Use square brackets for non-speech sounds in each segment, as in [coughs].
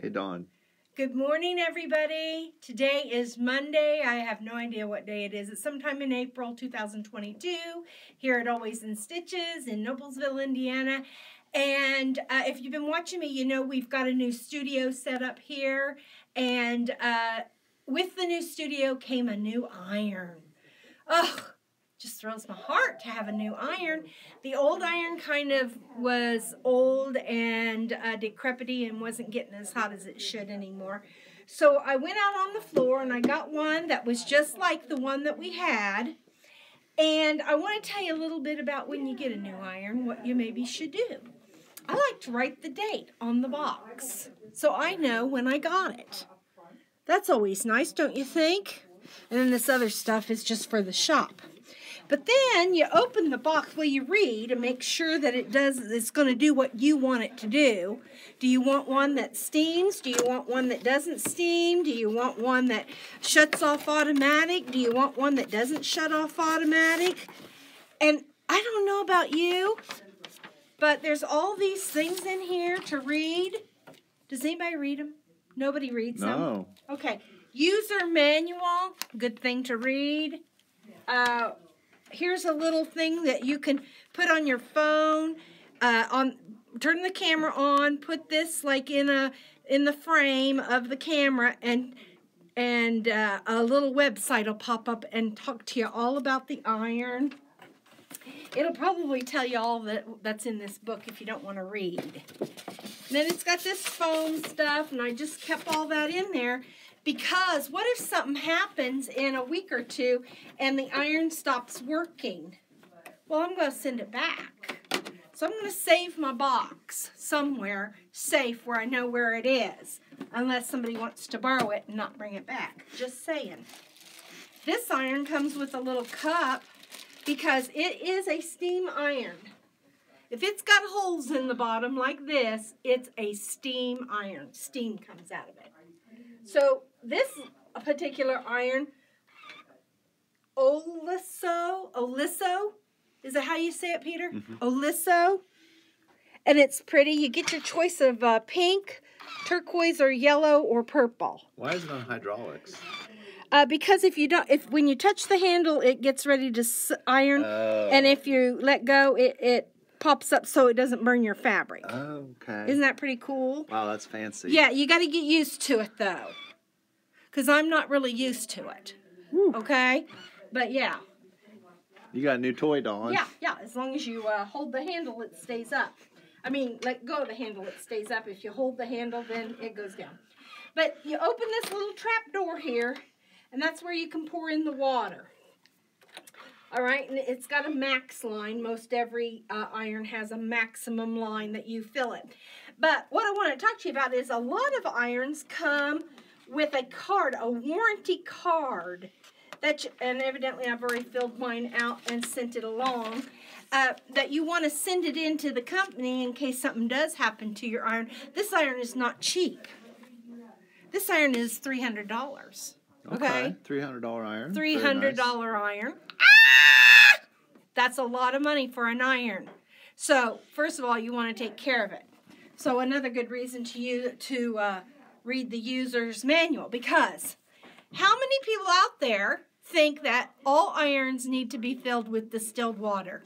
Hey, Dawn. Good morning, everybody. Today is Monday. I have no idea what day it is. It's sometime in April 2022 here at Always in Stitches in Noblesville, Indiana. And uh, if you've been watching me, you know we've got a new studio set up here. And uh, with the new studio came a new iron. Ugh, just thrills my heart to have a new iron. The old iron kind of was old and uh, decrepit and wasn't getting as hot as it should anymore. So I went out on the floor and I got one that was just like the one that we had. And I want to tell you a little bit about when you get a new iron, what you maybe should do. I like to write the date on the box so I know when I got it. That's always nice, don't you think? And then this other stuff is just for the shop. But then you open the box while you read and make sure that it does it's going to do what you want it to do. Do you want one that steams? Do you want one that doesn't steam? Do you want one that shuts off automatic? Do you want one that doesn't shut off automatic? And I don't know about you, but there's all these things in here to read. Does anybody read them? Nobody reads them? No. Okay. User manual, good thing to read. Uh, here's a little thing that you can put on your phone. Uh, on turn the camera on. Put this like in a in the frame of the camera, and and uh, a little website will pop up and talk to you all about the iron. It'll probably tell you all that that's in this book if you don't want to read. And then it's got this foam stuff, and I just kept all that in there because what if something happens in a week or two and the iron stops working? Well, I'm going to send it back. So I'm going to save my box somewhere safe where I know where it is, unless somebody wants to borrow it and not bring it back. Just saying. This iron comes with a little cup because it is a steam iron. If it's got holes in the bottom like this, it's a steam iron. Steam comes out of it. So this particular iron, Oliso, Oliso, is that how you say it, Peter? Mhm. Oliso. And it's pretty. You get your choice of uh, pink, turquoise, or yellow, or purple. Why is it on hydraulics? Uh, because if you don't, if when you touch the handle, it gets ready to s- iron, Oh. and if you let go, it, it pops up so it doesn't burn your fabric. okay. Isn't that pretty cool? wow, that's fancy. Yeah, you got to get used to it though, because I'm not really used to it. Whew. Okay, but yeah, You got a new toy, Dawn. yeah, yeah. As long as you uh, hold the handle, it stays up. I mean, let go of the handle, it stays up. If you hold the handle, then it goes down. But you open this little trap door here, and that's where you can pour in the water. All right, and it's got a max line. Most every uh, iron has a maximum line that you fill it. But what I want to talk to you about is a lot of irons come with a card, a warranty card. That you, and evidently I've already filled mine out and sent it along. Uh, that you want to send it into the company in case something does happen to your iron. This iron is not cheap. This iron is three hundred dollars. Okay. Three hundred dollar iron. Three hundred dollar nice. iron. Ah! That's a lot of money for an iron. So first of all, you want to take care of it. So another good reason to you to uh, read the user's manual because how many people out there think that all irons need to be filled with distilled water?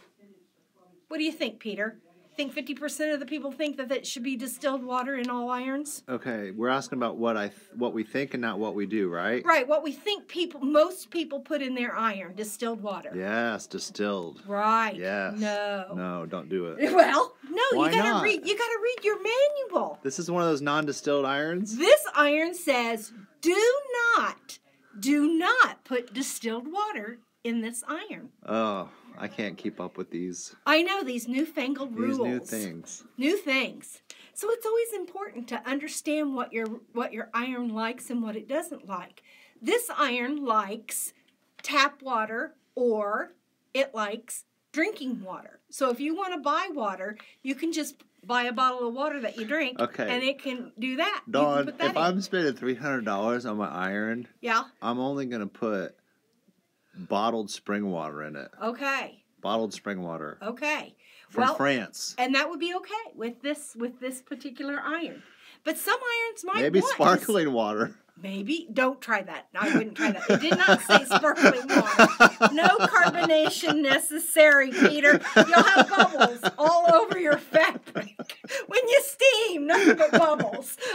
What do you think, Peter? Think fifty percent of the people think that it should be distilled water in all irons? Okay, we're asking about what I th- what we think and not what we do, right? Right. What we think people, most people put in their iron, distilled water. Yes, distilled. Right. Yes. No. No, don't do it. [laughs] Well, no, Why you gotta not? read you gotta read your manual. This is one of those non-distilled irons. This iron says do not, do not put distilled water in this iron. Oh, I can't keep up with these I know these newfangled these rules. new things. New things. So it's always important to understand what your what your iron likes and what it doesn't like. This iron likes tap water or it likes drinking water. So if you want to buy water, you can just buy a bottle of water that you drink Okay. and it can do that. Dawn, that if in. I'm spending three hundred dollars on my iron, Yeah. I'm only gonna put bottled spring water in it. Okay. Bottled spring water Okay. from well, France. and that would be okay with this with this particular iron. But some irons might Maybe want sparkling water. Maybe don't try that. No, I wouldn't try that. It did not say sparkling water. No [laughs] carbonation necessary, Peter. You'll have bubbles all over your fabric when you steam. Nothing but bubbles. [laughs]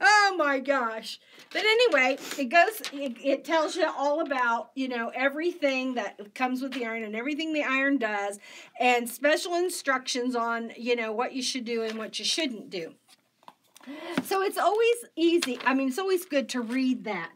oh my gosh. But anyway, it goes it, it tells you all about, you know, everything that comes with the iron and everything the iron does and special instructions on, you know, what you should do and what you shouldn't do. So it's always easy. I mean, it's always good to read that.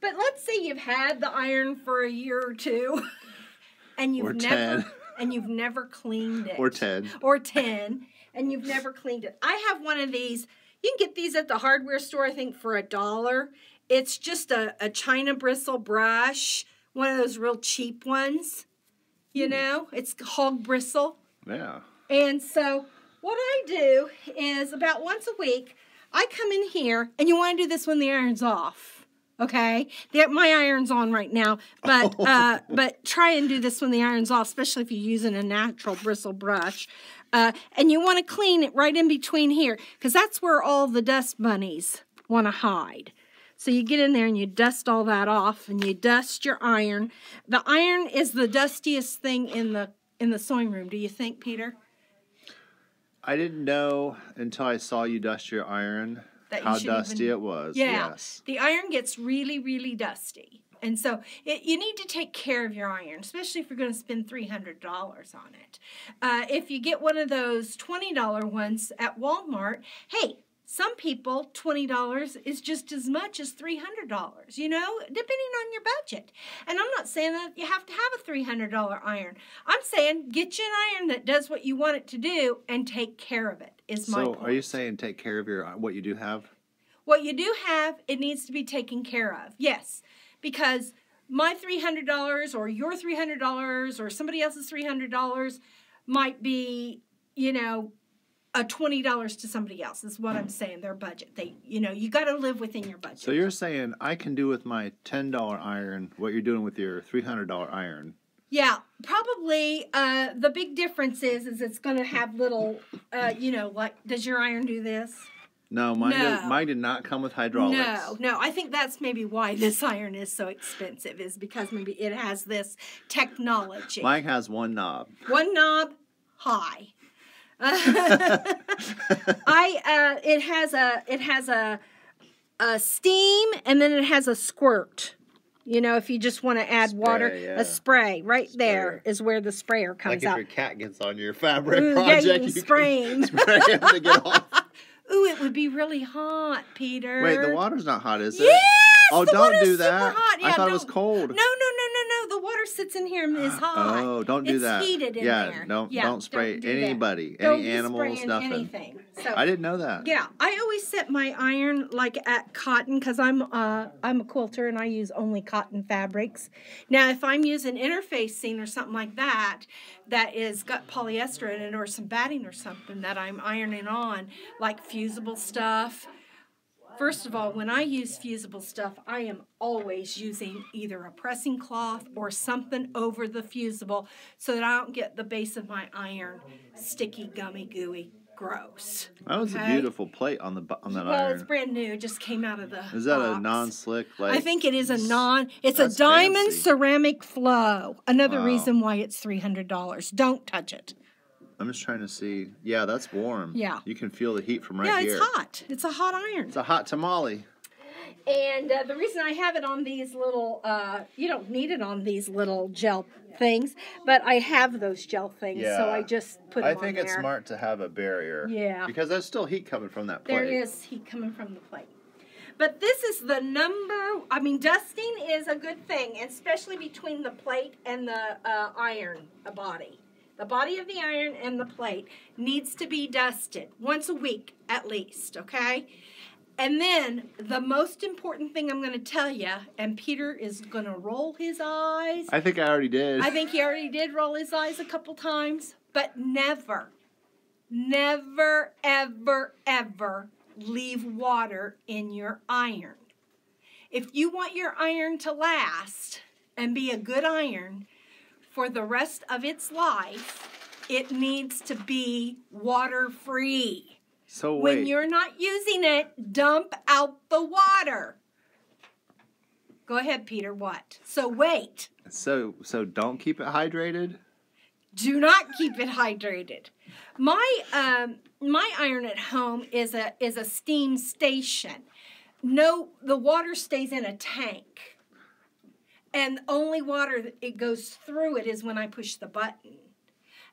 But let's say you've had the iron for a year or two [laughs] and you've Or never 10. [laughs] and you've never cleaned it Or 10. or 10 and you've never cleaned it. I have one of these. You can get these at the hardware store, I think, for a dollar. It's just a, a China bristle brush, one of those real cheap ones. You know, it's hog bristle. Yeah. And so what I do is about once a week, I come in here, and you want to do this when the iron's off. Okay, the, my iron's on right now, but [laughs] uh, but try and do this when the iron's off, especially if you're using a natural bristle brush. Uh, and you want to clean it right in between here, because that's where all the dust bunnies want to hide. So you get in there and you dust all that off, and you dust your iron. The iron is the dustiest thing in the in the sewing room. Do you think, Peter? I didn't know until I saw you dust your iron That how dusty even- it was. Yeah. Yes. The iron gets really, really dusty. And so it, you need to take care of your iron, especially if you're going to spend $300 on it. Uh, if you get one of those $20 ones at Walmart, hey, some people, $20 is just as much as $300, you know, depending on your budget. And I'm not saying that you have to have a $300 iron. I'm saying get you an iron that does what you want it to do and take care of it, is my So point. are you saying take care of your what you do have? What you do have, it needs to be taken care of. Yes, because my $300 or your $300 or somebody else's $300 might be, you know, a $20 to somebody else is what I'm saying, their budget. They, you know, you got to live within your budget. So you're saying I can do with my ten dollar iron what you're doing with your three hundred dollar iron. Yeah, probably uh, the big difference is is it's going to have little, uh, you know, like does your iron do this? No, mine No. Did, mine did not come with hydraulics. No, no. I think that's maybe why this [laughs] iron is so expensive is because maybe it has this technology. Mine has one knob. One knob, high. [laughs] I uh, it has a it has a a steam and then it has a squirt. You know, if you just want to add water, yeah. a spray right there is where the sprayer comes Like if out. If your cat gets on your fabric Ooh, yeah, project, you you spray him. [laughs] spray him to get off. Ooh, it would be really hot, Peter. Wait, the water's not hot, is it? Yes. Oh, don't do super that. Hot. I Yeah, thought it was cold. No, no, no, no, no. The water sits in here and is [gasps] hot. Oh, don't do it's that. heated in yeah, there. don't Yeah, don't spray do that. anybody, Don't any animals, nothing. Anything. So I didn't know that. yeah, I always set my iron like at cotton because I'm uh I'm a quilter and I use only cotton fabrics. Now, if I'm using interfacing or something like that, that is got polyester in it or some batting or something that I'm ironing on, like fusible stuff. First of all, when I use fusible stuff, I am always using either a pressing cloth or something over the fusible so that I don't get the base of my iron sticky, gummy, gooey, gross. That was Okay. a beautiful plate on the on that Well, it's brand new. It just came out of the. Is that a non-slick? Like I think it is a non. It's a diamond fancy. ceramic flow. Another Wow. reason why it's three hundred dollars. Don't touch it. I'm just trying to see. Yeah, that's warm. Yeah. you can feel the heat from right yeah, here. it's hot. It's a hot iron. It's a hot tamale. And uh, the reason I have it on these little, uh, you don't need it on these little gel things, but I have those gel things, so I just put I think it's there. smart to have a barrier. Yeah. Because there's still heat coming from that plate. There is heat coming from the plate. But this is the number, I mean, dusting is a good thing, especially between the plate and the uh, iron body. The body of the iron and the plate needs to be dusted once a week at least, okay? And then the most important thing I'm going to tell you, and Peter is going to roll his eyes. I think I already did. I think he already did roll his eyes a couple times, but never, never, ever, ever leave water in your iron. If you want your iron to last and be a good iron for the rest of its life, it needs to be water free. So wait. When you're not using it, dump out the water. Go ahead, Peter. What? So wait. So so don't keep it hydrated. Do not keep it hydrated. My um, my iron at home is a is a steam station. No, the water stays in a tank, and only water that it goes through it is when I push the button,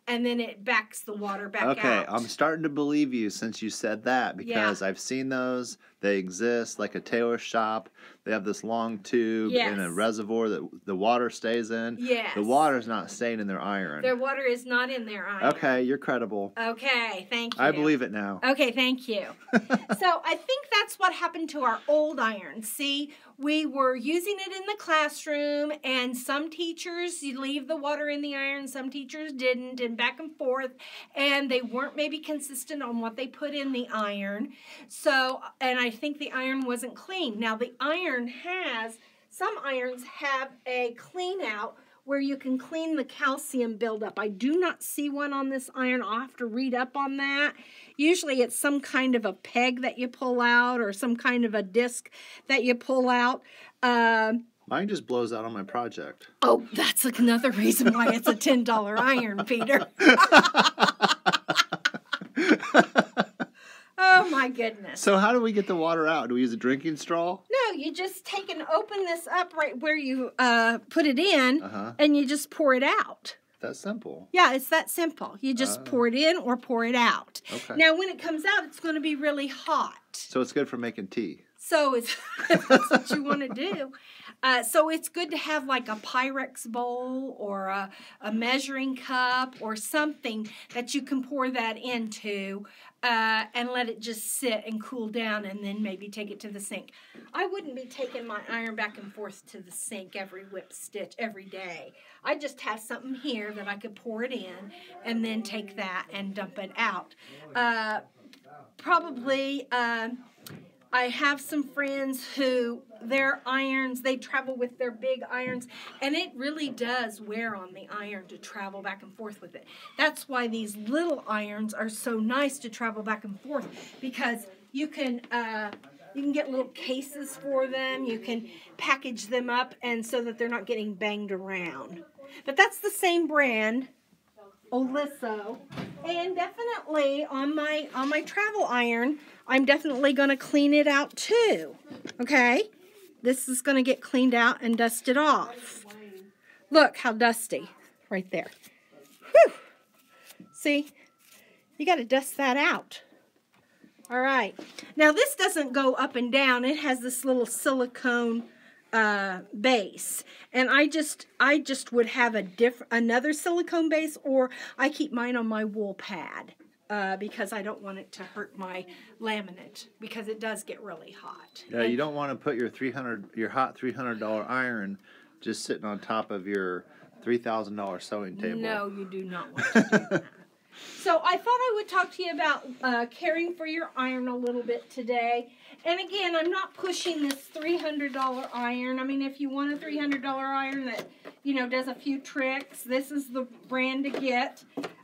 and then it backs the water back Okay, out. I'm starting to believe you since you said that because I've seen those. They exist like a tailor shop. They have this long tube and a reservoir that the water stays in. yes, The water's not staying in their iron. Their water is not in their iron. Okay, you're credible. Okay, thank you. I believe it now. Okay, thank you. [laughs] so I think that's what happened to our old iron. See, we were using it in the classroom, and some teachers you leave the water in the iron, some teachers didn't, and back and forth, and they weren't maybe consistent on what they put in the iron. So, and I think the iron wasn't clean. Now the iron has some irons have a clean out where you can clean the calcium buildup. I do not see one on this iron. I'll have to read up on that. Usually it's some kind of a peg that you pull out or some kind of a disc that you pull out. Um, Mine just blows out on my project. oh, that's another reason why it's a $10 iron, Peter. [laughs] oh my goodness. So how do we get the water out? Do we use a drinking straw? No, you just take and open this up right where you uh, put it in Uh huh. and you just pour it out. That's simple. Yeah, it's that simple. You just Oh. pour it in or pour it out. Okay. Now, when it comes out, it's going to be really hot. So it's good for making tea. So it's if [laughs] that's what you want to do. Uh, so it's good to have like a Pyrex bowl or a, a measuring cup or something that you can pour that into uh, and let it just sit and cool down and then maybe take it to the sink. I wouldn't be taking my iron back and forth to the sink every whip stitch every day. I just have something here that I could pour it in and then take that and dump it out. Uh, probably. Um, I have some friends who their irons, they travel with their big irons, and it really does wear on the iron to travel back and forth with it. That's why these little irons are so nice to travel back and forth because you can uh, you can get little cases for them. You can package them up, and so that they're not getting banged around. But that's the same brand. Oliso. And definitely on my on my travel iron, I'm definitely going to clean it out too. Okay? This is going to get cleaned out and dusted off. Look how dusty right there. Whew. See? You got to dust that out. All right. Now this doesn't go up and down. It has this little silicone uh, base, and I just I just would have a diff another silicone base, or I keep mine on my wool pad uh, because I don't want it to hurt my laminate because it does get really hot. Yeah, And- you don't want to put your three hundred, your hot three hundred dollar iron, just sitting on top of your three thousand dollar sewing table. No, you do not want to do [laughs] that. So I thought I would talk to you about uh, caring for your iron a little bit today. And again, I'm not pushing this $300 iron. I mean, if you want a $300 iron that, you know, does a few tricks, this is the brand to get.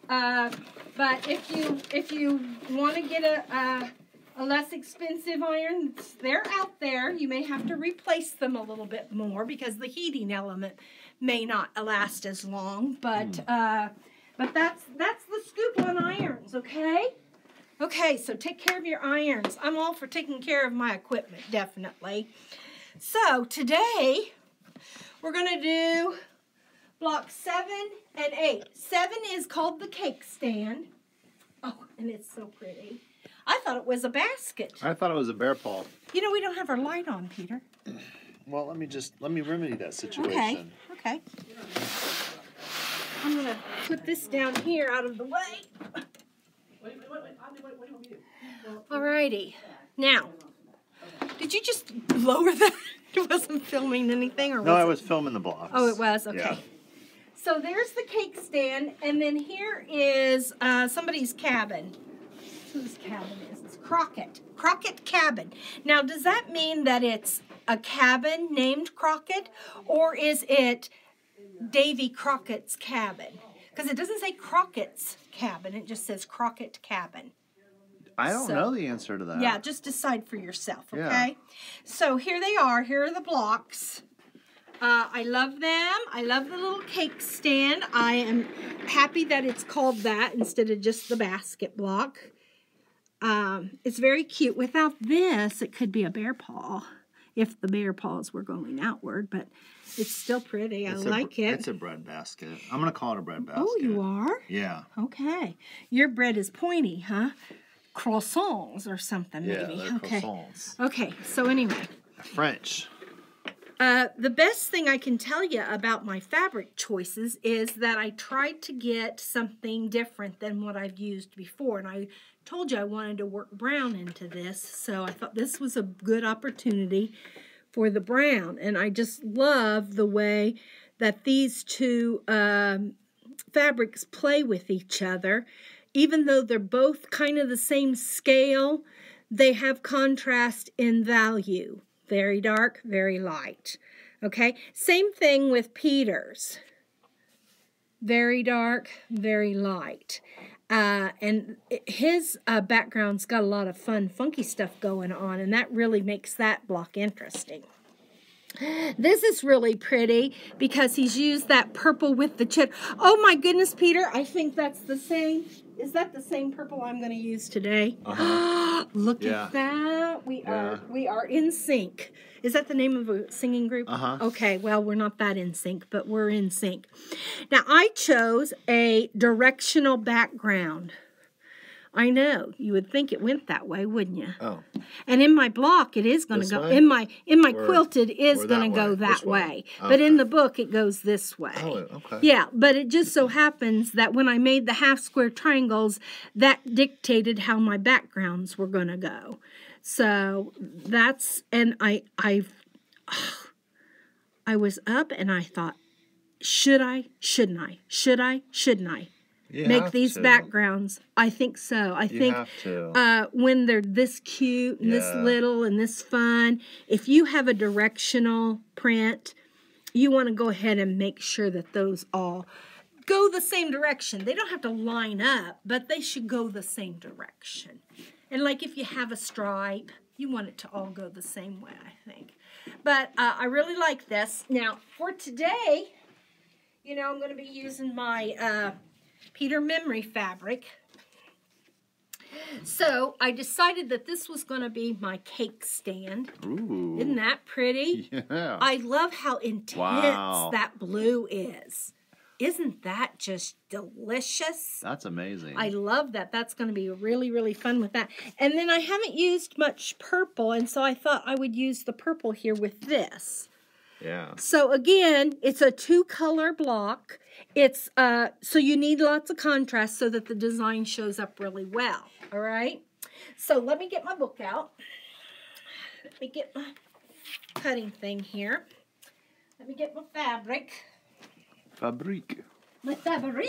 Uh, but if you if you want to get a, a a less expensive iron, they're out there. You may have to replace them a little bit more because the heating element may not last as long. But uh, but that's that's the scoop on irons, okay? Okay, so take care of your irons. I'm all for taking care of my equipment, definitely. So today we're gonna do block seven and eight. Seven is called the cake stand. Oh, and it's so pretty. I thought it was a basket. I thought it was a bear paw. You know, we don't have our light on, Peter. Well, let me just let me remedy that situation. Okay, okay. I'm gonna put this down here out of the way. Alrighty. Now, did you just lower that? [laughs] It wasn't filming anything, or No, was I it? was filming the blocks. Oh, it was okay. Yeah. So there's the cake stand, and then here is uh, somebody's cabin. Whose cabin is this? Crockett. Crockett cabin. Now, does that mean that it's a cabin named Crockett, or is it Davy Crockett's cabin? Because it doesn't say Crockett's cabin; it just says Crockett cabin. I don't So- know the answer to that. Yeah, just decide for yourself, okay? Yeah. So here they are. Here are the blocks. Uh, I love them. I love the little cake stand. I am happy that it's called that instead of just the basket block. Um, it's very cute. Without this, it could be a bear paw if the bear paws were going outward, but it's still pretty. It's I a- like it. It's a bread basket. I'm gonna call it a bread basket. oh, you are? Yeah. Okay. Your bread is pointy, huh? Croissants or something, Yeah, maybe. okay. croissants. Okay, so anyway, French. Uh, the best thing I can tell you about my fabric choices is that I tried to get something different than what I've used before. And I told you I wanted to work brown into this, so I thought this was a good opportunity for the brown. And I just love the way that these two um, fabrics play with each other. Even though they're both kind of the same scale, they have contrast in value. Very dark, very light. Okay, same thing with Peter's. Very dark, very light. Uh, and his uh, background's got a lot of fun, funky stuff going on, and that really makes that block interesting. [gasps] This is really pretty because he's used that purple with the chip. Oh my goodness, Peter, I think that's the same. Is that the same purple I'm going to use today? [gasps] Look Yeah. at that. We Yeah. are we are in sync. Is that the name of a singing group? Uh-huh. Okay, well, we're not that in sync, but we're in sync. Now, I chose a directional background. I know. You would think it went that way, wouldn't you? Oh. And in my block, it is going to go. way? In my in my Or- quilted is going to go that way? way. But in the book, it goes this way. Oh, okay. Yeah, but it just so happens that when I made the half square triangles, that dictated how my backgrounds were going to go. So that's and I I I was up and I thought, should I? Shouldn't I? Should I? Shouldn't I? You Make these to. backgrounds. I think so. I You think uh, when they're this cute and this little and this fun, if you have a directional print, you want to go ahead and make sure that those all go the same direction. They don't have to line up, but they should go the same direction. And like if you have a stripe, you want it to all go the same way, I think. But uh, I really like this. Now, for today, you know, I'm going to be using my uh, Peter Memory fabric. So I decided that this was going to be my cake stand. Ooh. Isn't that pretty? Yeah. I love how intense Wow. that blue is. Isn't that just delicious? That's amazing. I love that. That's going to be really, really fun with that. And then I haven't used much purple, and so I thought I would use the purple here with this. Yeah. So again, it's a two color block. It's uh so you need lots of contrast so that the design shows up really well. All right. So let me get my book out. Let me get my cutting thing here. Let me get my fabric. Fabrique. My fabric.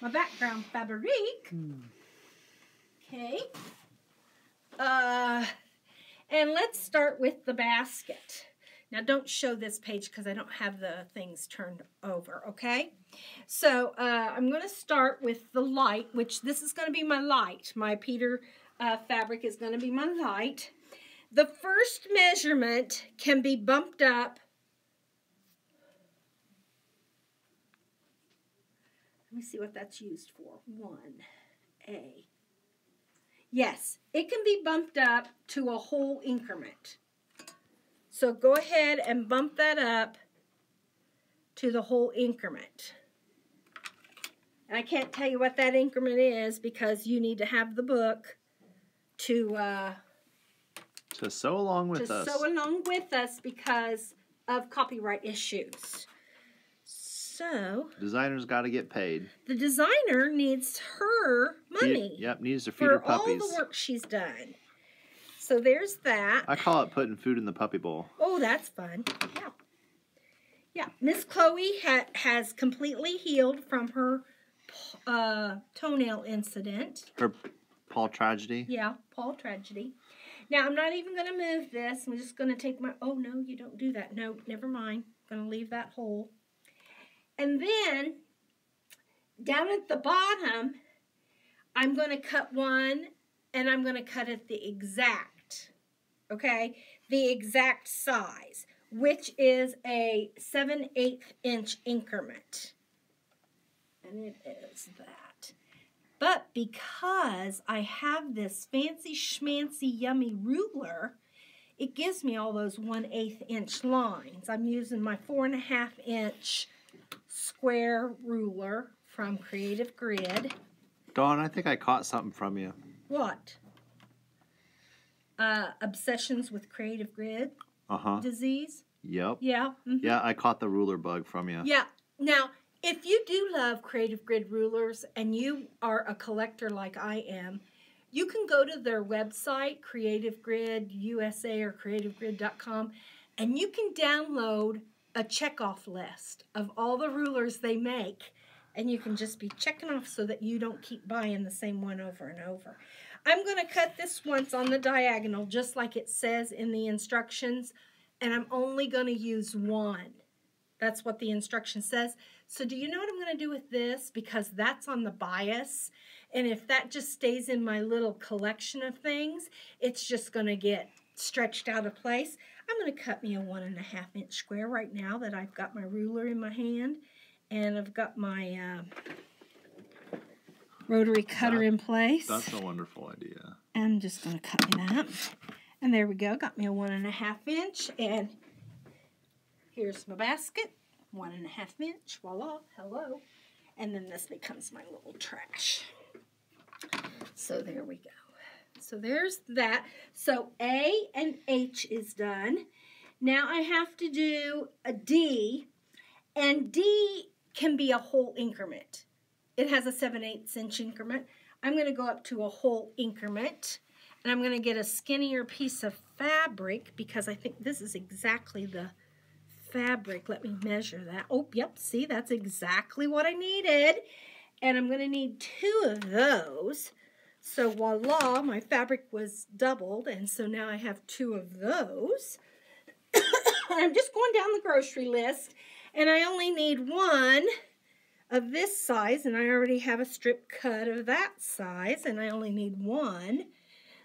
My background fabric. Okay. Uh and let's start with the basket. Now, don't show this page because I don't have the things turned over, okay? So, uh, I'm going to start with the light, which this is going to be my light. My Peter uh, fabric is going to be my light. The first measurement can be bumped up. Let me see what that's used for. 1A. Yes, it can be bumped up to a whole increment. So go ahead and bump that up to the whole increment. And I can't tell you what that increment is because you need to have the book to uh, To sew along with to us. sew along with us because of copyright issues. So Designers got to get paid. the designer needs her money yep, needs to feed her for all puppies. the work she's done. So there's that. I call it putting food in the puppy bowl. Oh, that's fun. Yeah. Yeah. Miss Chloe ha- has completely healed from her uh, toenail incident. Her Paul tragedy. Yeah, Paul tragedy. Now, I'm not even going to move this. I'm just going to take my. Oh, no, you don't do that. No, never mind. I'm going to leave that hole. And then down at the bottom, I'm going to cut one and I'm going to cut it the exact, okay, the exact size, which is a 7 8 inch increment. And it is that. But because I have this fancy schmancy yummy ruler, it gives me all those 1 8 inch lines. I'm using my 4.5 inch square ruler from Creative Grid. Dawn, I think I caught something from you. What? Uh, obsessions with Creative Grid Uh huh. disease? Yep. Yeah. mhm. Yeah, I caught the ruler bug from you. Yeah. Now, if you do love Creative Grid rulers and you are a collector like I am, you can go to their website, Creative Grid USA or creativegrid.com, and you can download a checkoff list of all the rulers they make. And you can just be checking off so that you don't keep buying the same one over and over. I'm going to cut this once on the diagonal, just like it says in the instructions, and I'm only going to use one. That's what the instruction says. So do you know what I'm going to do with this? Because that's on the bias. And if that just stays in my little collection of things, it's just going to get stretched out of place. I'm going to cut me a one and a half inch square right now that I've got my ruler in my hand. And I've got my uh, rotary cutter That- in place. That's a wonderful idea. I'm just going to cut me that. And there we go. Got me a one and a half inch. And here's my basket. One and a half inch. Voila. Hello. And then this becomes my little trash. So there we go. So there's that. So A and H is done. Now I have to do a D. And D can be a whole increment. It has a 7 8 inch increment. I'm going to go up to a whole increment and I'm going to get a skinnier piece of fabric because I think this is exactly the fabric. Let me measure that. Oh, yep, see, that's exactly what I needed. And I'm going to need two of those. So voila, my fabric was doubled and so now I have two of those. [coughs] I'm just going down the grocery list and I only need one of this size and I already have a strip cut of that size and I only need one.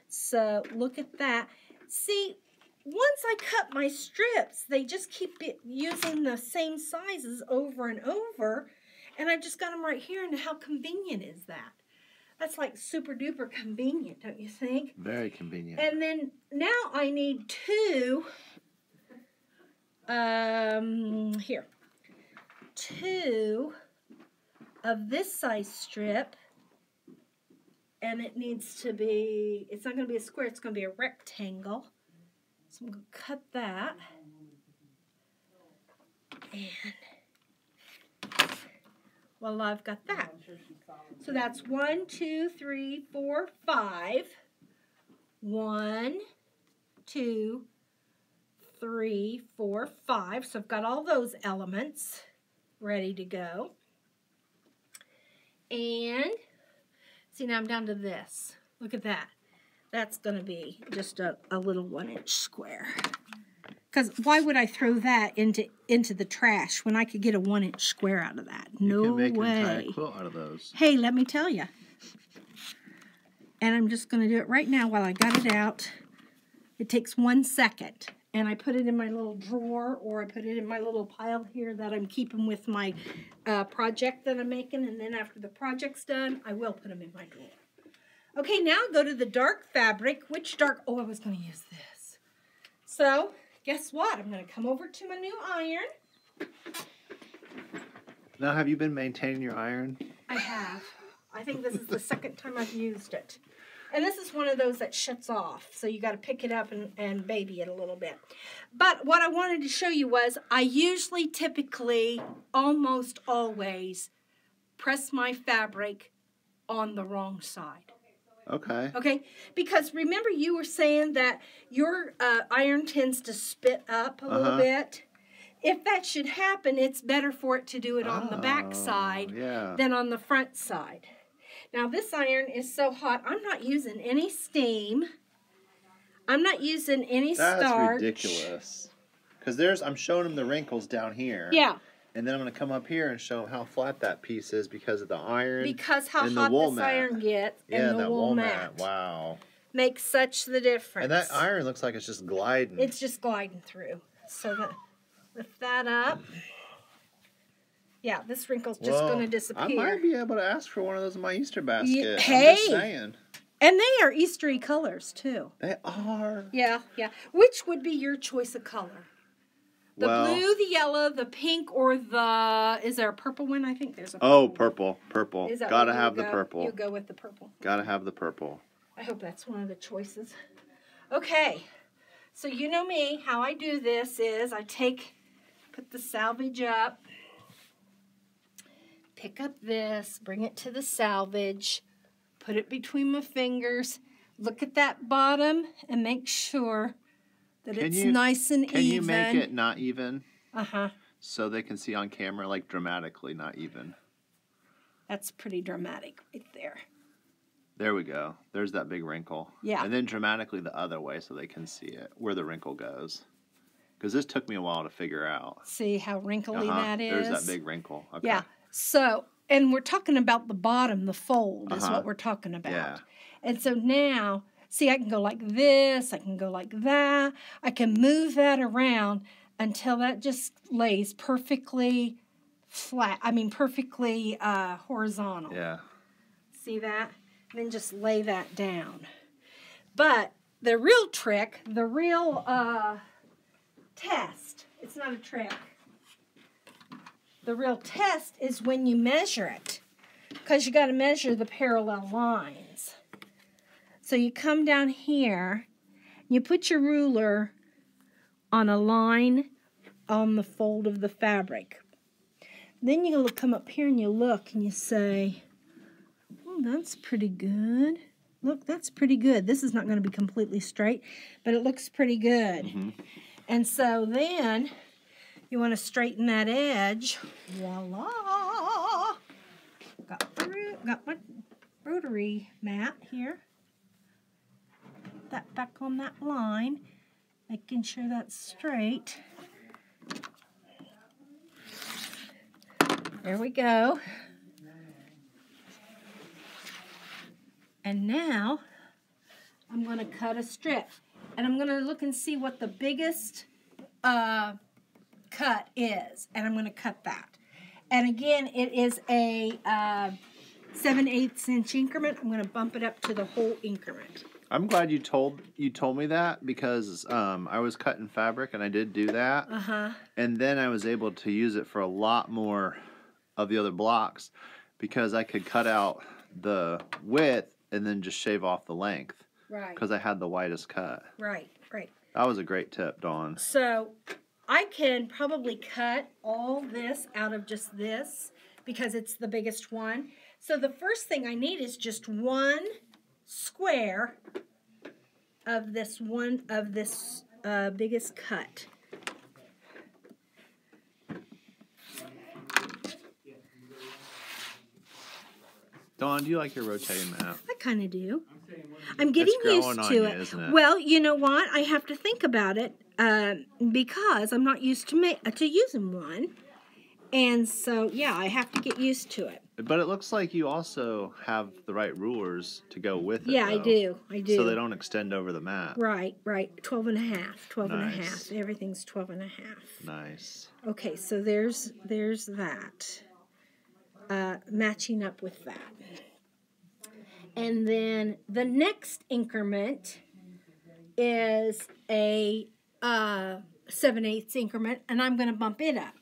So look at that. See, once I cut my strips, they just keep it using the same sizes over and over. And I've just got them right here. And how convenient is that? That's like super duper convenient, don't you think? Very convenient. And then now I need two, um, here, two of this size strip. And it needs to be, it's not going to be a square, it's going to be a rectangle. So I'm going to cut that. And, well, I've got that. So that's one, two, three, four, five. One, two, three, four, five. So I've got all those elements ready to go. And see, now I'm down to this. Look at that. That's going to be just a, a little one inch square. Because why would I throw that into into the trash when I could get a one inch square out of that? No you can make way. an entire quilt out of those. Hey, let me tell you. And I'm just going to do it right now while I got it out. It takes one second. And I put it in my little drawer or I put it in my little pile here that I'm keeping with my uh, project that I'm making. And then after the project's done, I will put them in my drawer. Okay, now go to the dark fabric. Which dark? Oh, I was going to use this. So, guess what? I'm going to come over to my new iron. Now, have you been maintaining your iron? I have. I think this is the second time I've used it. And this is one of those that shuts off, so you got to pick it up and, and baby it a little bit. But what I wanted to show you was I usually, typically, almost always press my fabric on the wrong side. Okay. Okay, because remember you were saying that your uh, iron tends to spit up a little Uh-huh. bit. If that should happen, it's better for it to do it on the back Oh, side Yeah. than on the front side. Now this iron is so hot, I'm not using any steam. I'm not using any That's starch. ridiculous. Because there's, I'm showing them the wrinkles down here. Yeah, And then I'm going to come up here and show them how flat that piece is because of the iron. Because how hot wool this mat. iron gets yeah, and the that wool mat, Wow. makes such the difference. And that iron looks like it's just gliding. It's just gliding through. So that lift that up. Yeah, this wrinkle's just Well, going to disappear. I might be able to ask for one of those in my Easter basket. Hey! just saying. And they are Eastery colors too. They are. Yeah, yeah. Which would be your choice of color? The Well- blue, the yellow, the pink, or the is there a purple one? I think there's a Oh, one. purple. Purple. Is that Gotta have the go? purple. You go with the purple. Gotta have the purple. I hope that's one of the choices. Okay, so you know me. How I do this is I take, put the salvage up, pick up this, bring it to the salvage, put it between my fingers, look at that bottom, and make sure that Can it's you- nice and Can even. you make it not even Uh huh. so they can see on camera, like dramatically not even? That's pretty dramatic right there. There we go. There's that big wrinkle. Yeah. And then dramatically the other way so they can see it, where the wrinkle goes. Because this took me a while to figure out. See how wrinkly Uh-huh. that is? There's that big wrinkle. Okay. Yeah. So, and we're talking about the bottom, the fold is Uh-huh. what we're talking about. Yeah. And so now, see, I can go like this, I can go like that. I can move that around until that just lays perfectly flat. I mean, perfectly uh, horizontal. Yeah. See that? then just lay that down. But the real trick, the real uh, test, it's not a trick. The real test is when you measure it, because you got to measure the parallel lines. So you come down here, you put your ruler on a line on the fold of the fabric. Then you come up here and you look and you say, Oh, that's pretty good. Look, that's pretty good. This is not going to be completely straight, but it looks pretty good. Mhm. And so then you want to straighten that edge. Voila! Got, got my rotary mat here. That back on that line, making sure that's straight. There we go. And now I'm going to cut a strip. And I'm going to look and see what the biggest uh, cut is. And I'm going to cut that. And again, it is a uh, 7 eighths inch increment. I'm going to bump it up to the whole increment. I'm glad you told you told me that because um, I was cutting fabric and I did do that, Uh huh. and then I was able to use it for a lot more of the other blocks because I could cut out the width and then just shave off the length Right. because I had the widest cut. Right. Right. That was a great tip, Dawn. So I can probably cut all this out of just this because it's the biggest one. So the first thing I need is just one square of this one of this uh, biggest cut. Dawn, do you like your rotating map? I kind of do. I'm getting used on to you, it. isn't it? Well, you know what? I have to think about it uh, because I'm not used to ma- to using one, and so yeah, I have to get used to it. But it looks like you also have the right rulers to go with it. Yeah, I do. I do. So they don't extend over the map. Right, right. 12 and a half. 12 and a half. Everything's 12 and a half. Nice. Okay, so there's there's that. Uh, matching up with that. And then the next increment is a uh, 7 eighths increment, and I'm going to bump it up.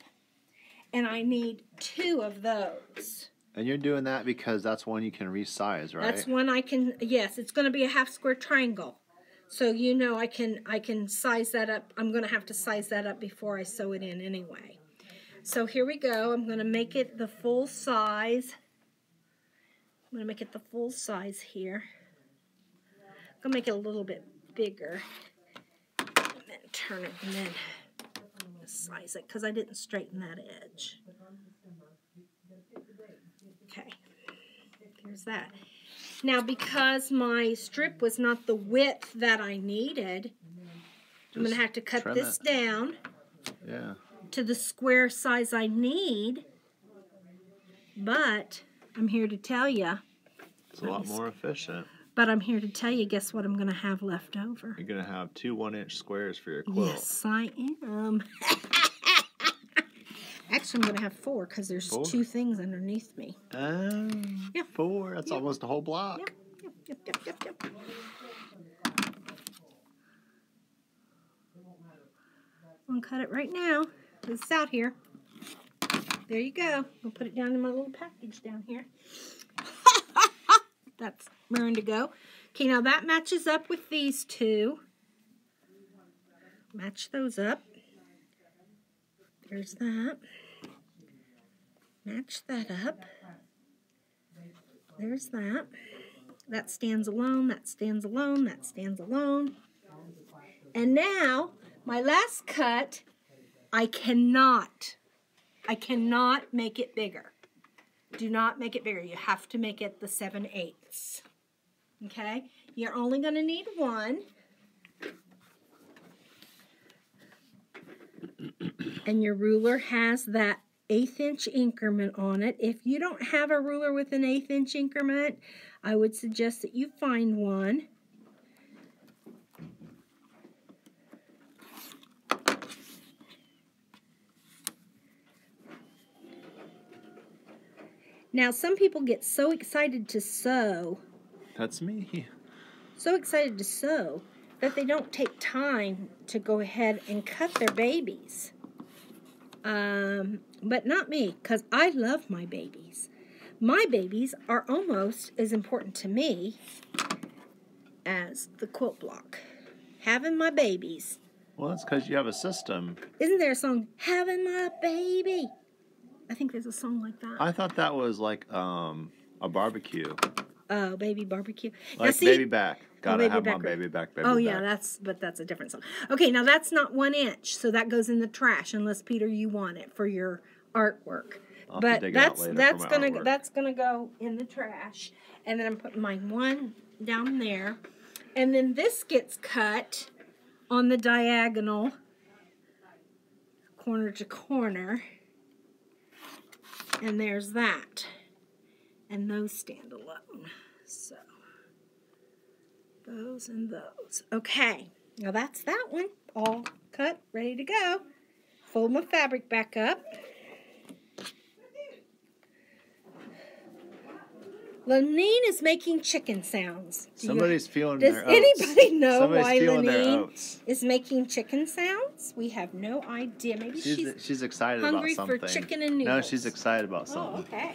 And I need two of those. And you're doing that because that's one you can resize, right? That's one I can. Yes, it's going to be a half square triangle. So you know I can I can size that up. I'm going to have to size that up before I sew it in anyway. So here we go. I'm going to make it the full size. I'm going to make it the full size here. I'm going to make it a little bit bigger. Turn it and then size it because I didn't straighten that edge. Okay. There's that. Now, because my strip was not the width that I needed, I'm going to have to cut this it. down. Yeah. to the square size I need. But I'm here to tell you. It's a lot more efficient. But I'm here to tell you, guess what I'm going to have left over? You're gonna have two one-inch squares for your quilt. Yes, I am. [laughs] Actually, I'm going to have four because there's Four? two things underneath me. Oh, Yeah. four. That's Yeah. almost a whole block. Yep, yep, yep, yep, yep, yep. I'm gonna cut it right now. It's out here. There you go. I'll put it down in my little package down here. [laughs] That's raring to go. Okay, now that matches up with these two. Match those up. There's that. Match that up. There's that. That stands alone, that stands alone, that stands alone. And now, my last cut, I cannot, I cannot make it bigger. Do not make it bigger. You have to make it the 7 eighths. Okay? You're only going to need one. And your ruler has that eighth inch increment on it. If you don't have a ruler with an eighth inch increment, I would suggest that you find one. Now, some people get so excited to sew, That's me. [laughs] so excited to sew, that they don't take time to go ahead and cut their babies. Um, but not me, because I love my babies. My babies are almost as important to me as the quilt block. Having my babies. Well, that's because you have a system. Isn't there a song, Having My Baby? I think there's a song like that. I thought that was like um a barbecue, Oh, baby barbecue. Now, like see- baby back. Oh, Gotta baby have back, my baby back, baby Oh back. yeah, that's but that's a different song. Okay, now that's not one inch, so that goes in the trash unless Peter you want it for your artwork. I'll but dig it out that's that's gonna artwork. that's gonna go in the trash, and then I'm putting my one down there, and then this gets cut on the diagonal, corner to corner, and there's that, and those stand alone. So those and those. Okay, now that's that one all cut, ready to go. Fold my fabric back up. Lanine is making chicken sounds. Do you- Somebody's feeling does their oats. anybody know Somebody's why Lanine is making chicken sounds? We have no idea. Maybe She's, she's, she's excited hungry about for chicken and noodles. No, she's excited about Oh, something. okay.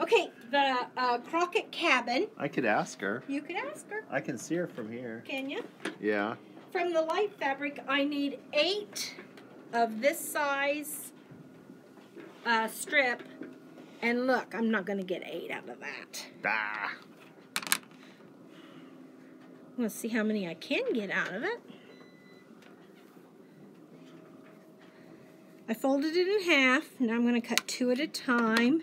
Okay, the uh, Crockett cabin. I could ask her. You could ask her, I can see her from here. can you? Yeah. From the light fabric, I need eight of this size uh, strip. And look, I'm not going to get eight out of that. Ah. Let's see how many I can get out of it. I folded it in half. Now I'm going to cut two at a time.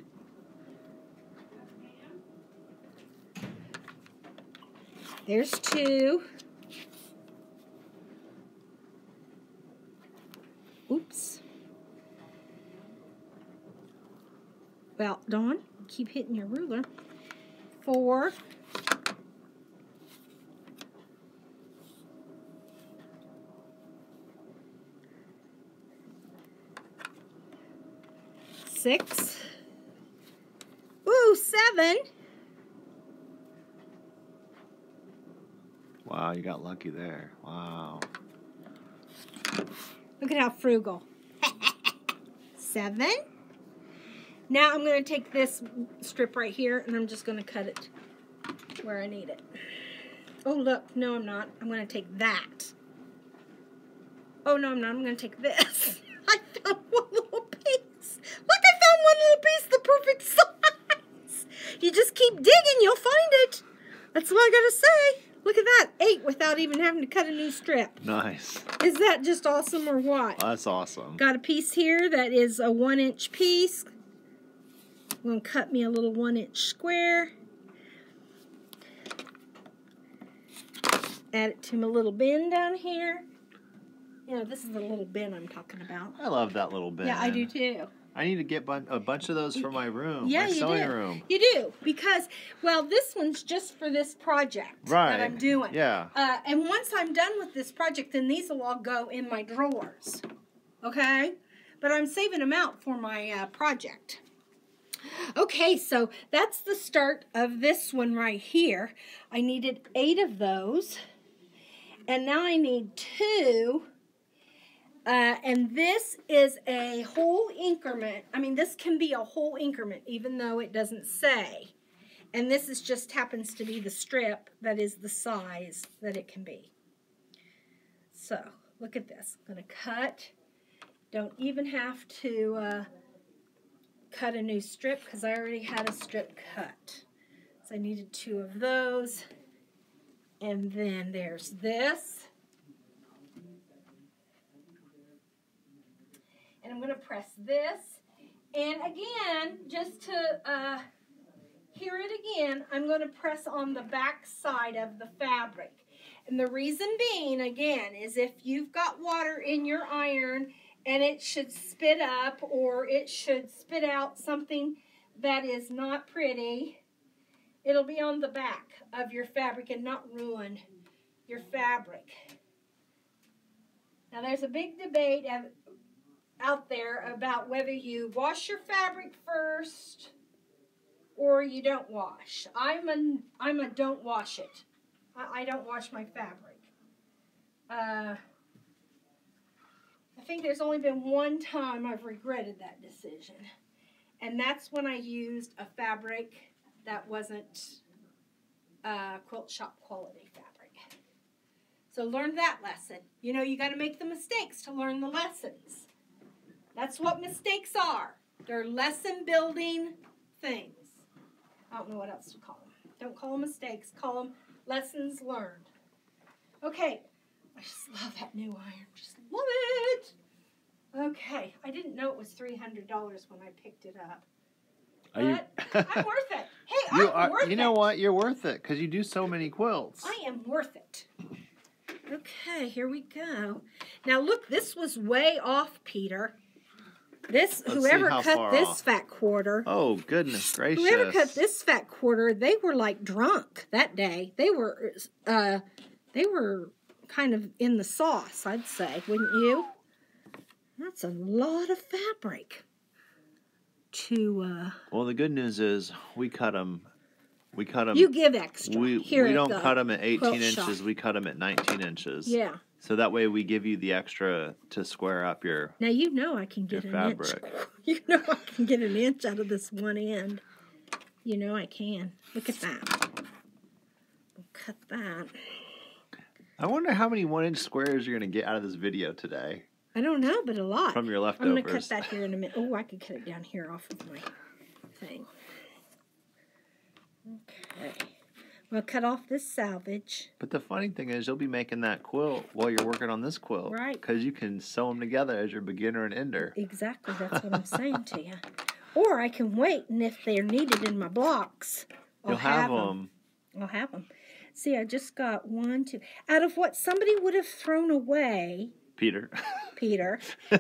There's two. Oops. Well, Dawn, keep hitting your ruler. Four. Six. Ooh, seven. Wow, you got lucky there. Wow. Look at how frugal. Seven. Now I'm going to take this strip right here and I'm just going to cut it where I need it. Oh, look. No, I'm not. I'm going to take that. Oh, no, I'm not. I'm going to take this. [laughs] I found one little piece. Look, I found one little piece the perfect [laughs] size. You just keep digging, you'll find it. That's what I got to say. Look at that. Eight without even having to cut a new strip. Nice. Is that just awesome or what? That's awesome. Got a piece here that is a one inch piece. I'm going to cut me a little one inch square. Add it to my little bin down here. You know, this is the little bin I'm talking about. I love that little bin. Yeah, I do too. I need to get bun- a bunch of those for my room, Yeah, my you sewing do. room. You do because, well, this one's just for this project Right. that I'm doing. Yeah. Uh, and once I'm done with this project, then these will all go in my drawers. Okay? But I'm saving them out for my uh, project. Okay, so that's the start of this one right here. I needed eight of those. And now I need two. Uh, and this is a whole increment. I mean, this can be a whole increment, even though it doesn't say. And this is just happens to be the strip that is the size that it can be. So, look at this. I'm going to cut. Don't even have to uh, cut a new strip because I already had a strip cut. So I needed two of those. And then there's this. And I'm going to press this. And again, just to uh, hear it again, I'm going to press on the back side of the fabric. And the reason being, again, is if you've got water in your iron and it should spit up or it should spit out something that is not pretty, it'll be on the back of your fabric and not ruin your fabric. Now, there's a big debate out there about whether you wash your fabric first or you don't wash. I'm a I'm a don't wash it. I, I don't wash my fabric. Uh, I think there's only been one time I've regretted that decision, and that's when I used a fabric that wasn't uh, quilt shop quality fabric. So learn that lesson. You know, you got to make the mistakes to learn the lessons. That's what mistakes are. They're lesson building things. I don't know what else to call them. Don't call them mistakes. Call them lessons learned. Okay. I just love that new iron. Just love it. Okay. I didn't know it was $300 when I picked it up. Are you? But I'm [laughs] worth it. Hey, you I'm are. worth You know what? You're worth it because you do so many quilts. I am worth it. Okay, here we go. Now look, this was way off, Peter. This Let's whoever cut this off. fat quarter, Oh goodness gracious! whoever cut this fat quarter, they were like drunk that day. They were, uh, they were kind of in the sauce, I'd say, wouldn't you? That's a lot of fabric. To uh, Well, the good news is we cut them. We cut them. you give extra. we here we don't the cut them at 18 inches. shop. We cut them at 19 inches. Yeah. So that way we give you the extra to square up your. Now you know I can get an inch. fabric. [laughs] You know I can get an inch out of this one end. You know I can. Look at that. We'll cut that. I wonder how many one inch squares you're gonna get out of this video today I don't know, but a lot. from your leftovers. I'm gonna cut that here in a minute. Oh, I could cut it down here off of my thing. Okay. We'll cut off this selvage. But the funny thing is, you'll be making that quilt while you're working on this quilt, Right. Because you can sew them together as your beginner and ender. Exactly, that's what I'm saying to you. Or I can wait, and if they're needed in my blocks, I'll You'll have 'em. them. I'll have them. See, I just got one, two. Out of what somebody would have thrown away, Peter. Peter. [laughs]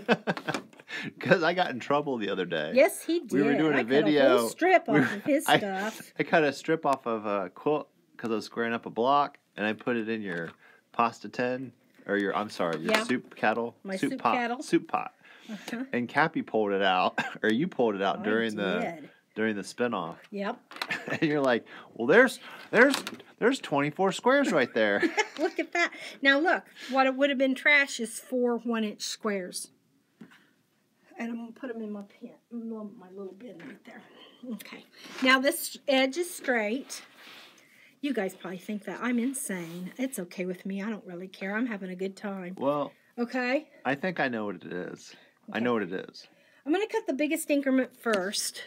Because I got in trouble the other day. Yes, he did. We were doing a I cut a video. whole strip We off were- of his [laughs] I- stuff. I cut a strip off of a quilt because I was squaring up a block, and I put it in your pasta tin, or your I'm sorry, your Yeah. soup kettle, My soup, soup pot, kettle. soup pot. Uh-huh. And Cappy pulled it out, [laughs] or you pulled it out I during the during the spin off. Yep. [laughs] and you're like, well, there's there's there's 24 squares right there. [laughs] look at that. Now look, what it would have been trash is four one-inch squares. And I'm gonna put them in my pen, my little bin right there. Okay. Now this edge is straight. You guys probably think that I'm insane. It's okay with me. I don't really care. I'm having a good time. well, Okay. I think I know what it is. I know what it is. I'm going to cut the biggest increment first.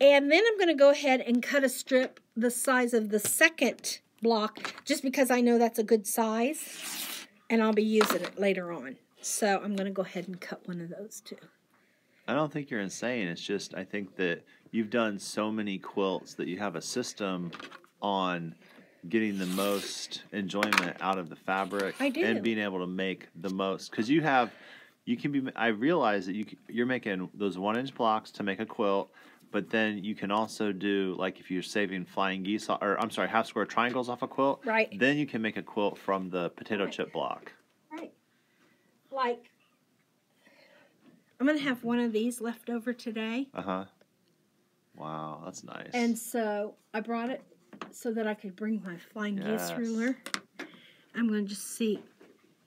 And then I'm going to go ahead and cut a strip the size of the second block just because I know that's a good size and I'll be using it later on. So I'm going to go ahead and cut one of those too. I don't think you're insane. It's just I think that you've done so many quilts that you have a system on getting the most enjoyment out of the fabric and being able to make the most because you have you can be i realize that you you're making those one inch blocks to make a quilt but then you can also do like if you're saving flying geese or i'm sorry half square triangles off a quilt Right. then you can make a quilt from the potato chip block Right. Like, I'm going to have one of these left over today. uh-huh wow that's nice And so I brought it so that I could bring my flying Yes. geese ruler. I'm going to just see.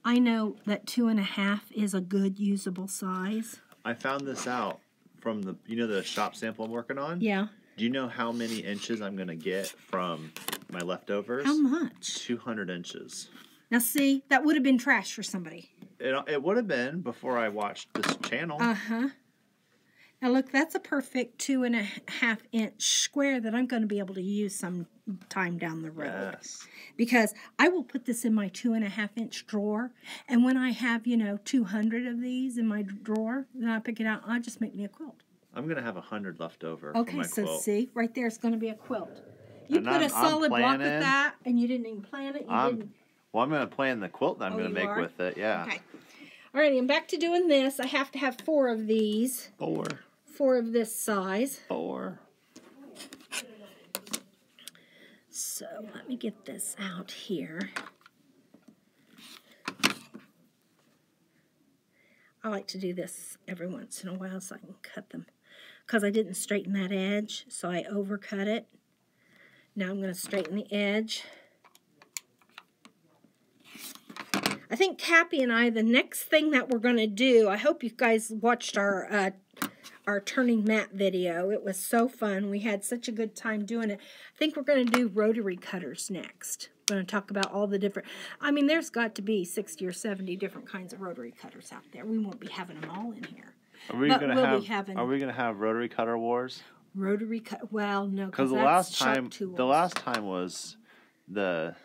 I know that two and a half is a good usable size. i found this out from the you know the shop sample i'm working on Yeah. do you know how many inches i'm going to get from my leftovers How much? 200 inches Now, see, that would have been trash for somebody. It, it would have been before I watched this channel. Uh huh. Now, look, that's a perfect two and a half inch square that I'm going to be able to use some time down the road. yes. because I will put this in my two and a half inch drawer. And when I have, you know, 200 of these in my drawer, then I pick it out. I'll just make me a quilt. I'm going to have a 100 left over for Okay, my so quilt. see, right there is going to be a quilt. You And put I'm- a solid block with that, and you didn't even plan it. You I'm, didn't. well, I'm going to plan the quilt that I'm Oh, going to make are? with it. Yeah. Okay. Alrighty, I'm back to doing this. I have to have four of these, Four. Four of this size. Four. So let me get this out here. I like to do this every once in a while so I can cut them. Because I didn't straighten that edge, so I overcut it. Now I'm going to straighten the edge. I think Cappy and I, the next thing that we're going to do, I hope you guys watched our uh, our turning mat video. It was so fun. We had such a good time doing it. I think we're going to do rotary cutters next. We're going to talk about all the different, I mean, there's got to be 60 or 70 different kinds of rotary cutters out there. We won't be having them all in here. Are we going to we'll have having- Are we going to have rotary cutter wars? Rotary cut, well, no, Cuz the last time the last time was the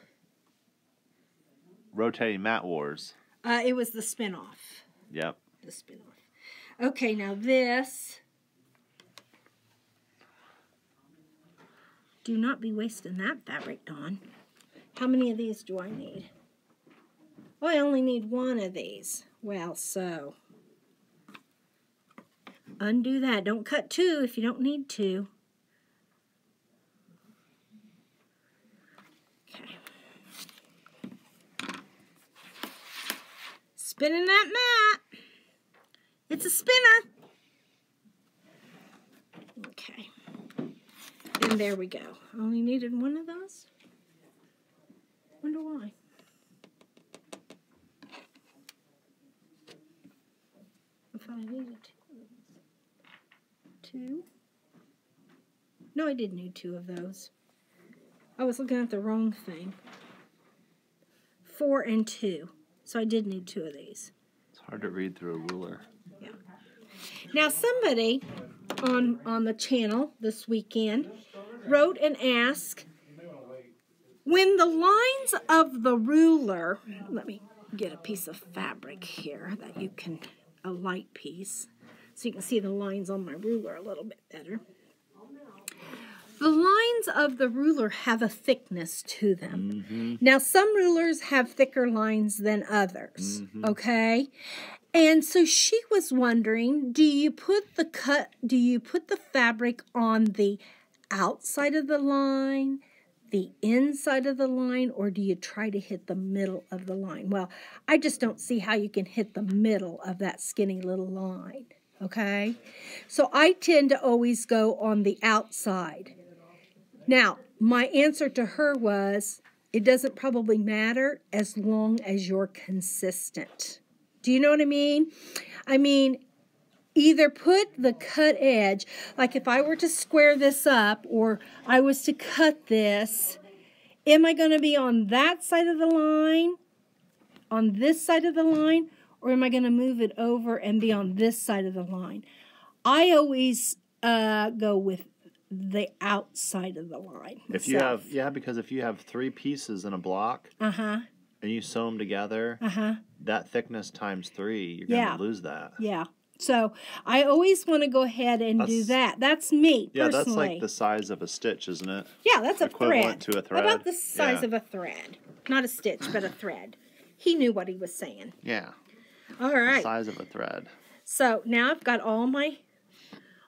rotating mat wars. Uh, it was the spin-off. Yep. The spin-off. Okay, now this. Do not be wasting that fabric, Dawn. How many of these do I need? Oh, I only need one of these. Well, so. Undo that. Don't cut two if you don't need to. Okay. Spinning that mat. It's a spinner. Okay. And there we go. Only needed one of those. Wonder why. I thought I needed two. Two? No, I did need two of those. I was looking at the wrong thing. Four and two. So I did need two of these. It's hard to read through a ruler. Now somebody on on the channel this weekend wrote and asked when the lines of the ruler let me get a piece of fabric here that you can a light piece so you can see the lines on my ruler a little bit better. The lines of the ruler have a thickness to them. Mm-hmm. Now, some rulers have thicker lines than others, mm-hmm. okay? And so she was wondering, do you put the cut, do you put the fabric on the outside of the line, the inside of the line, or do you try to hit the middle of the line? Well, I just don't see how you can hit the middle of that skinny little line, okay? So I tend to always go on the outside. Now, my answer to her was it doesn't probably matter as long as you're consistent. Do you know what I mean? I mean, either put the cut edge, like if I were to square this up or I was to cut this, am I going to be on that side of the line, on this side of the line, or am I going to move it over and be on this side of the line? I always uh, go with the outside of the line. If you have yeah, because if you have three pieces in a block uh huh, and you sew them together, uh huh, that thickness times three, you're Yeah. going to lose that. yeah. So I always want to go ahead and do that. That's me Yeah, personally. that's like the size of a stitch, isn't it? yeah, that's a equivalent thread. to a thread. About the size Yeah. of a thread, not a stitch, but a thread. He knew what he was saying. Yeah, All right. the size of a thread. So now I've got all my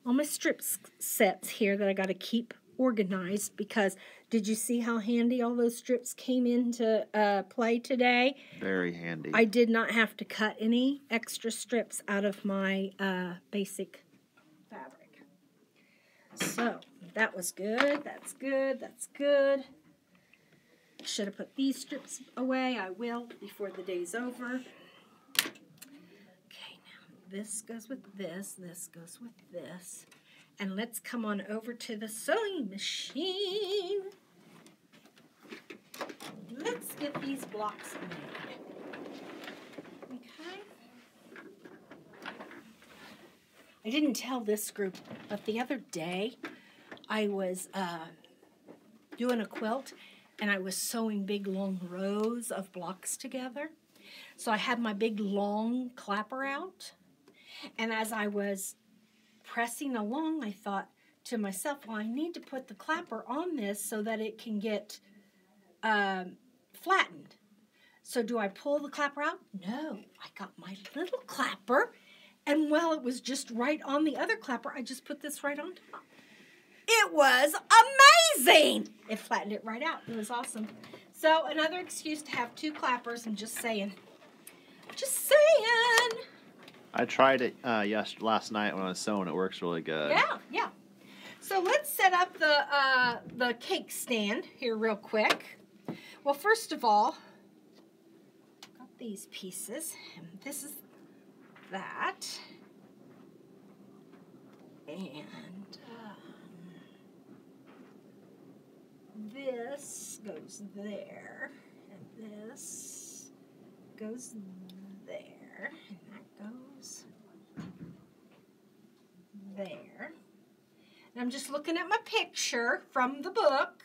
all my strip sets here that I got to keep organized because did you see how handy all those strips came into uh, play today? Very handy. I did not have to cut any extra strips out of my uh, basic fabric. So that was good. That's good. That's good. Should have put these strips away. I will before the day's over. Okay, now this goes with this. This goes with this. And let's come on over to the sewing machine. Let's get these blocks made. Okay. I didn't tell this group, but the other day I was uh, doing a quilt and I was sewing big long rows of blocks together. So I had my big long clapper out. And as I was pressing along, I thought to myself, well, I need to put the clapper on this so that it can get um, flattened. So do I pull the clapper out? No, I got my little clapper, and while it was just right on the other clapper, I just put this right on top. It was amazing! It flattened it right out. It was awesome. So another excuse to have two clappers. I'm just saying. Just saying. I tried it uh, yes last night when I was sewing. It works really good. Yeah, yeah. So let's set up the uh, the cake stand here real quick. Well, first of all, got these pieces, and this is that, and um, this goes there, and this goes there, and that goes there. And I'm just looking at my picture from the book.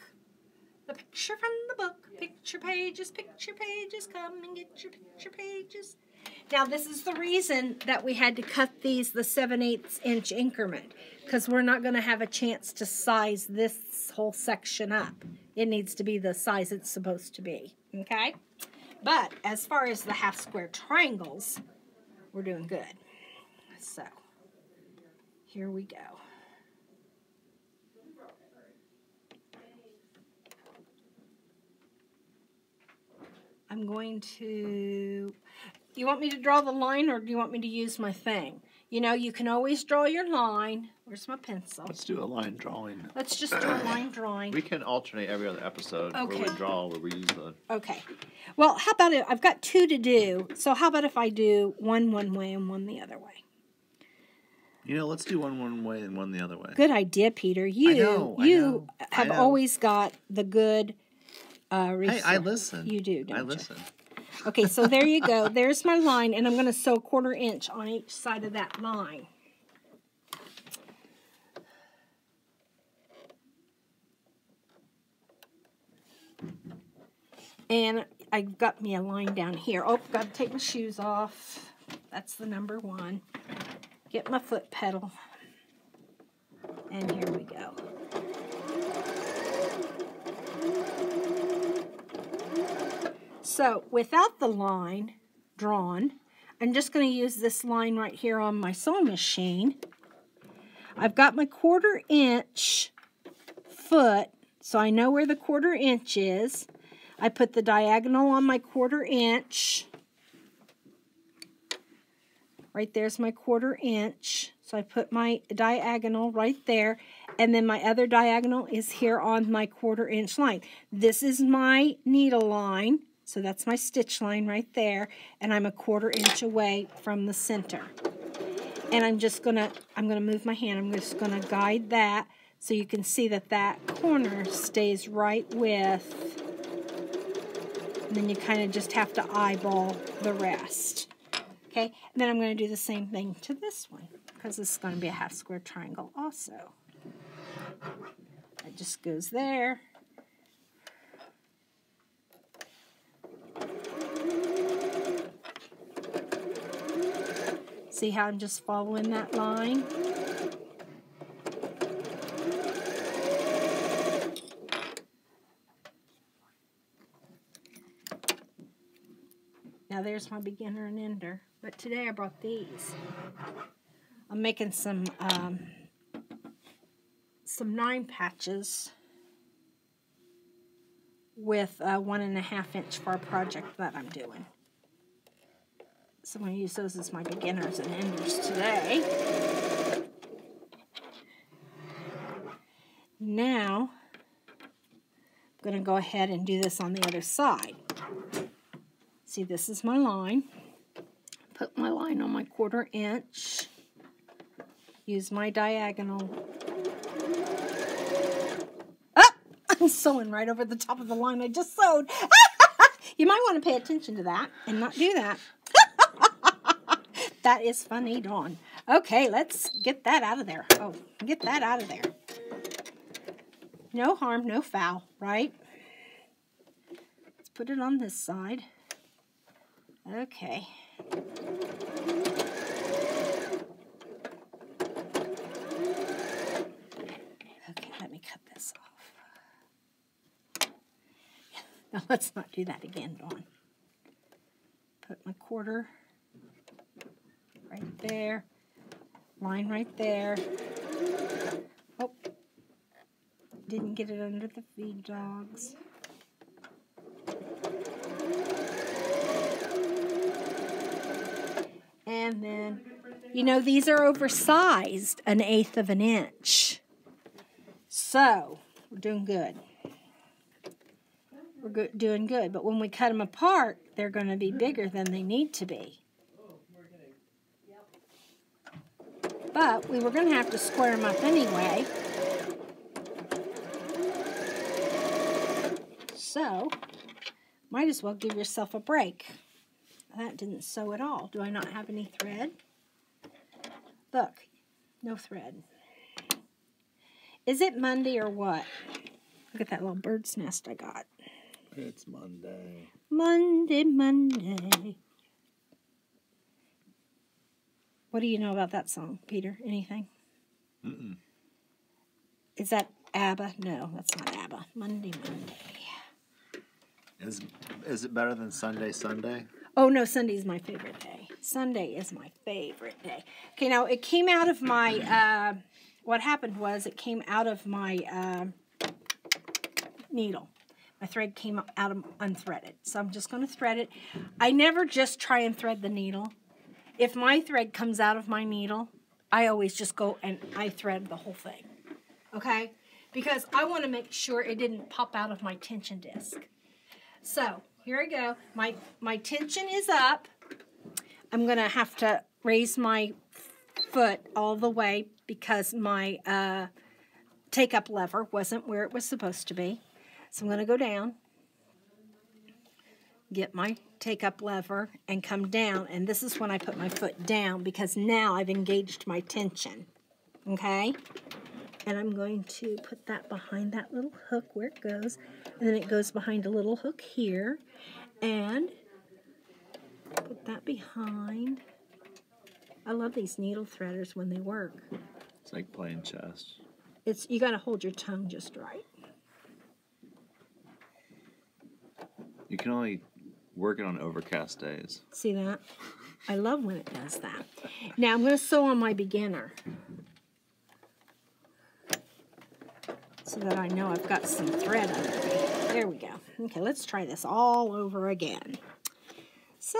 The picture from the book. Picture pages, picture pages, come and get your picture pages. Now, this is the reason that we had to cut these the 7 8 inch increment because we're not going to have a chance to size this whole section up. It needs to be the size it's supposed to be. Okay? But as far as the half square triangles, we're doing good. So, here we go. I'm going to. You want me to draw the line or do you want me to use my thing? You know, you can always draw your line. Where's my pencil? Let's do a line drawing. Let's just do a [clears throat] line drawing. We can alternate every other episode where we Okay. draw, where we use the. Okay. Well, how about it? I've got two to do. So how about if I do one one way and one the other way? You know, let's do one one way and one the other way. Good idea, Peter. You know, I you know, I have know. always got the good uh Hey. I listen. You do, don't I you? listen. Okay, so there you go. [laughs] There's my line, and I'm going to sew a quarter inch on each side of that line. And I've got me a line down here. Oh, got to take my shoes off. That's the number one. Get my foot pedal. And here we go. So without the line drawn, I'm just going to use this line right here on my sewing machine. I've got my quarter inch foot, so I know where the quarter inch is. I put the diagonal on my quarter inch. Right there's my quarter inch. So I put my diagonal right there. And then my other diagonal is here on my quarter inch line. This is my needle line. So that's my stitch line right there. And I'm a quarter inch away from the center. And I'm just gonna, I'm gonna move my hand. I'm just gonna guide that so you can see that that corner stays right with and then you kind of just have to eyeball the rest. Okay, and then I'm to do the same thing to this one because this is to be a half square triangle also. It just goes there. See how I'm just following that line? Now there's my beginner and ender. But today I brought these. I'm making some um, some nine patches with a one and a half inch for a project that I'm doing. So I'm going to use those as my beginners and enders today. Now, I'm going to go ahead and do this on the other side. See, this is my line. Put my line on my quarter inch. Use my diagonal. Ah! [laughs] I'm sewing right over the top of the line I just sewed. [laughs] you might want to pay attention to that and not do that. That is funny, Dawn. Okay, let's get that out of there. Oh, get that out of there. No harm, no foul, right? Let's put it on this side. Okay. Okay, let me cut this off. [laughs] Now let's not do that again, Dawn. Put my quarter right there. Line right there. Oh, didn't get it under the feed dogs. And then, you know, these are oversized an eighth of an inch. So, we're doing good. We're good, doing good. But when we cut them apart, they're going to be bigger than they need to be. But we were going to have to square them up anyway. So, might as well give yourself a break. That didn't sew at all. Do I not have any thread? Look, no thread. Is it Monday or what? Look at that little bird's nest I got. It's Monday. Monday, Monday. What do you know about that song, Peter? Anything? Mm-mm. Is that ABBA? No, that's not ABBA. Monday, Monday. Is is it better than Sunday Sunday? Oh no, Sunday's my favorite day. Sunday is my favorite day. Okay, now it came out of my. [clears throat] Uh, what happened was it came out of my uh, needle. My thread came out of unthreaded, so I'm just going to thread it. I never just try and thread the needle. If my thread comes out of my needle, I always just go and I thread the whole thing. Okay, because I want to make sure it didn't pop out of my tension disc. So here I go. My, my tension is up. I'm going to have to raise my foot all the way because my uh, take-up lever wasn't where it was supposed to be. So I'm going to go down, get my take-up lever, and come down. And this is when I put my foot down because now I've engaged my tension. Okay? And I'm going to put that behind that little hook where it goes. And then it goes behind a little hook here. And put that behind. I love these needle threaders when they work. It's like playing chess. It's you got to hold your tongue just right. You can only work it on overcast days. See that? I love when it does that. Now I'm going to sew on my beginner. So that I know I've got some thread under me. There we go. Okay, let's try this all over again. So,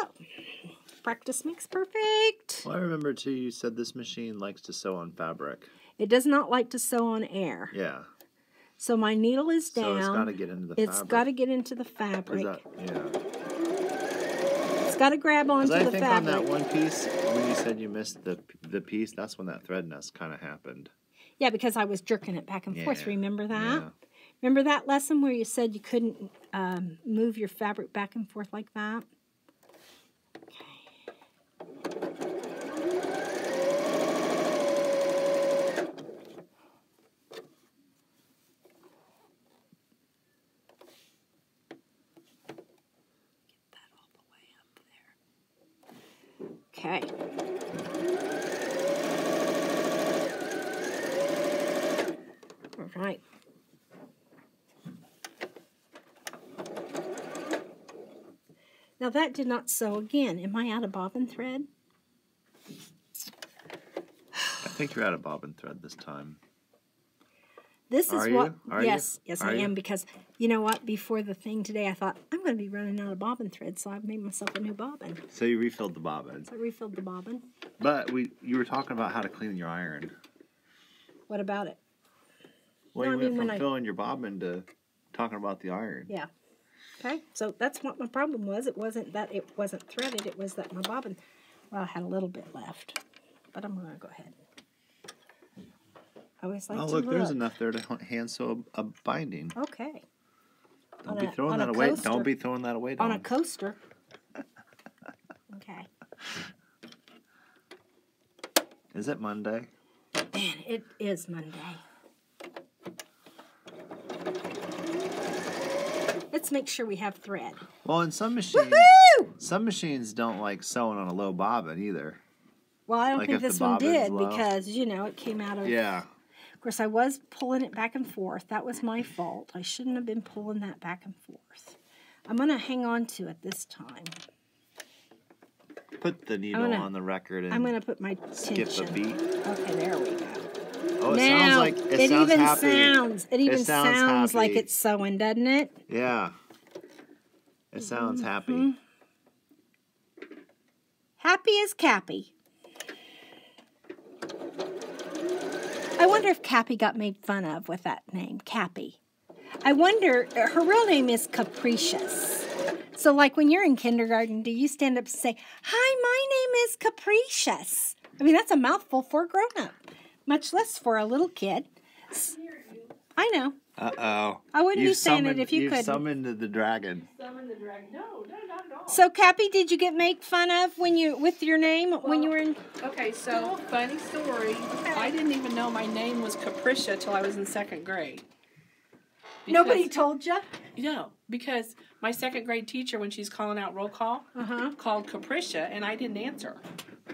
practice makes perfect. Well, I remember too. You said this machine likes to sew on fabric. It does not like to sew on air. Yeah. So my needle is down. So it's got to get into the It's fabric. It's got to get into the Is fabric. that, yeah. Got to grab onto I the think on that one piece, when you said you missed the the piece, that's when that thread nest kind of happened. Yeah, because I was jerking it back and forth. Remember that? yeah. Remember that lesson where you said you couldn't um, move your fabric back and forth like that? Get that all the way up there. Okay. All right. Now that did not sew again. Am I out of bobbin thread? I think you're out of bobbin thread this time. This is Are you? what. Are you? yes, yes, Are I you? am because you know what? Before the thing today, I thought I'm going to be running out of bobbin thread, so I've made myself a new bobbin. So you refilled the bobbin. So I refilled the bobbin. But we you were talking about how to clean your iron. What about it? Well, No, you I went mean, from when I- filling your bobbin to talking about the iron. Yeah. Okay, so that's what my problem was. It wasn't that it wasn't threaded. It was that my bobbin. Well, I had a little bit left, but I'm going to go ahead. I always like Oh, to look, look. there's enough there to hand sew a, a binding. Okay. Don't On be throwing a that away. coaster. Don't be throwing that away. On a coaster. [laughs] Okay. Is it Monday? Man, it is Monday. Let's make sure we have thread. Well, and some machines, some machines don't like sewing on a low bobbin either. Well, I don't Like think this one did low? because, you know, it came out of. Yeah. Of course, I was pulling it back and forth. That was my fault. I shouldn't have been pulling that back and forth. I'm going to hang on to it this time. Put the needle gonna- on the record and I'm going to put my skip tension. a beat. Okay, there we go. Oh, it now, sounds like it, sounds even happy. sounds. It even sounds sounds, like it's sewing, doesn't it? Yeah. It sounds happy. Mm-hmm. Happy as Cappy. I wonder if Cappy got made fun of with that name, Cappy. I wonder, her real name is Capricious. So, like when you're in kindergarten, do you stand up and say, Hi, my name is Capricious? I mean, that's a mouthful for a grown up, much less for a little kid. I know. Uh oh. I wouldn't be saying it if you you've couldn't. summoned the dragon. Summon the dragon. No, no, not at all. So, Cappy, did you get make fun of when you with your name when you were in? Okay, so funny story. I didn't even know my name was Capricia till I was in second grade. Nobody told you. No, because my second grade teacher, when she's calling out roll call, Uh huh. called Capricia, and I didn't answer.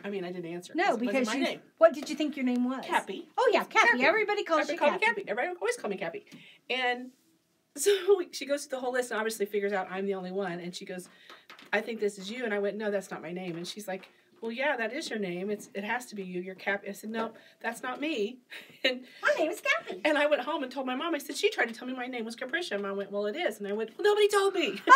I mean, I didn't answer. No, because you. name. What did you think your name was? Cappy. Oh yeah, Cappy. Cappy. Everybody calls Everybody you call Cappy. me Cappy. Everybody always call me Cappy. And [laughs] so she goes through the whole list and obviously figures out I'm the only one. And she goes, I think this is you. And I went, No, that's not my name. And she's like, Well, yeah, that is your name. It's it has to be you. You're Cappy. I said, No, that's not me. [laughs] And My name is Cappy. and I went home and told my mom. I said she tried to tell me my name was Capricia. And mom went, Well, it is. And I went, Well, nobody told me. [laughs]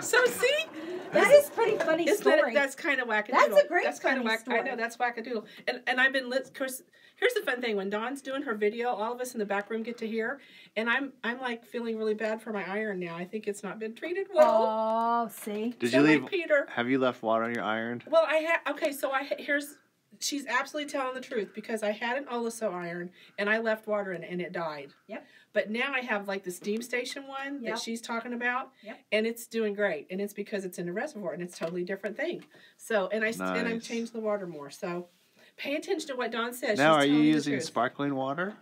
so see, That is pretty funny isn't story. that, that's kind of wackadoodle. That's a great That's kind of funny whack. I know story. that's wackadoodle. And and I've been lit. Of course, here's the fun thing: when Dawn's doing her video, all of us in the back room get to hear, and I'm I'm like feeling really bad for my iron now. I think it's not been treated well. oh, see. Did So you like leave? Peter? Have you left water on your iron? Well, I had okay. So I here's she's absolutely telling the truth because I had an Oliso iron and I left water in it and it died. Yep. But now I have like the steam station one Yep. that she's talking about, Yep. and it's doing great. And it's because it's in the reservoir and it's a totally different thing. So and I st- and I've Nice. changed the water more. So pay attention to what Dawn says. now, she's are you using sparkling water?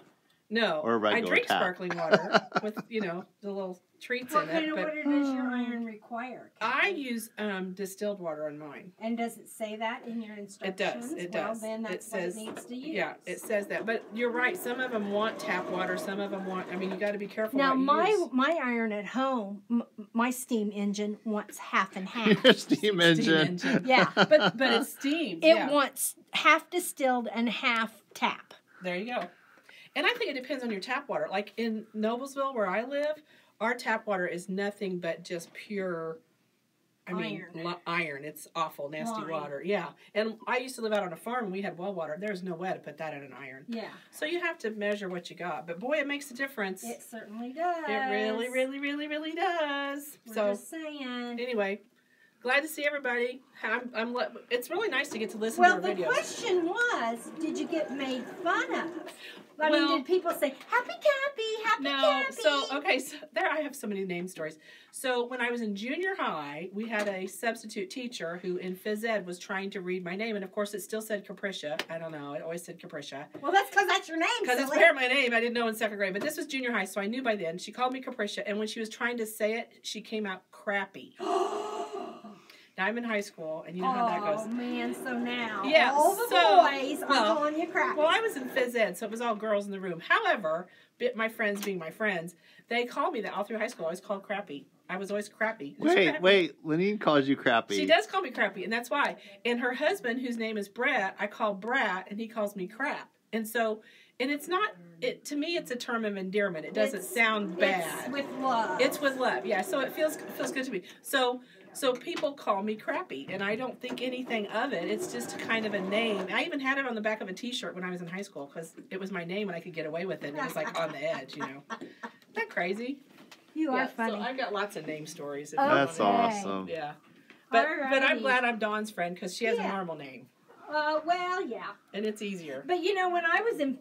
No, or I regular drink tap? sparkling water [laughs] with you know the little treats What in kind it. of But water does your iron require? I use um, distilled water on mine. And does it say that in your instructions? It does. It well, does. then It that's says- what it needs to use. Yeah, it says that. But you're right. Some of them want tap water. Some of them want. I mean, you got to be careful. Now my use. my iron at home, m- my steam engine wants half and [laughs] half. your steam engine. engine. yeah, [laughs] but but it's steamed. it yeah. wants half distilled and half tap. There you go. And I think it depends on your tap water. Like in Noblesville, where I live, our tap water is nothing but just pure. I mean, Iron. iron. It's awful, nasty Lime. water. Yeah. And I used to live out on a farm. and We had well water. There's no way to put that in an iron. Yeah, So you have to measure what you got. But boy, it makes a difference. it certainly does. It really, really, really, really does. We're so just saying. anyway, glad to see everybody. I'm, I'm. le- It's really nice to get to listen Well, to the videos. question was, did you get made fun of? I Well- mean, did people say "Happy Cappy, Happy No, Cappy"? so okay, so there I have so many name stories. So when I was in junior high, we had a substitute teacher who in phys ed was trying to read my name, and of course it still said Capricia. I don't know, it always said Capricia. Well, that's because that's your name. Because it's apparently my name, I didn't know in second grade, but this was junior high, so I knew by then. She called me Capricia, and when she was trying to say it, she came out crappy. [gasps] [gasps] Now I'm in high school, and you know how that goes. Oh man, so now Yeah, all the so- boys are well- calling you crap. Well, I was in phys ed, so it was all girls in the room. However, bit my friends being my friends, they called me that all through high school. I was called crappy. I was always crappy. It's Wait, crappy. wait. Lenine calls you crappy. She does call me crappy, and that's why. And her husband, whose name is Brett, I call Brat, and he calls me crap. And so, and it's not. It to me, it's a term of endearment. It doesn't It's- sound bad. It's with love. It's with love, yeah. So it feels feels good to me. So so people call me crappy, and I don't think anything of it. It's just kind of a name. I even had it on the back of a T-shirt when I was in high school because it was my name and I could get away with it. It was like on the edge, you know. [laughs] Isn't that crazy? you are funny. So I've got lots of name stories. if you That's awesome. Yeah. But but I'm glad I'm Dawn's friend because she has Yeah. a normal name uh, well, yeah. and it's easier. But you know, when I was in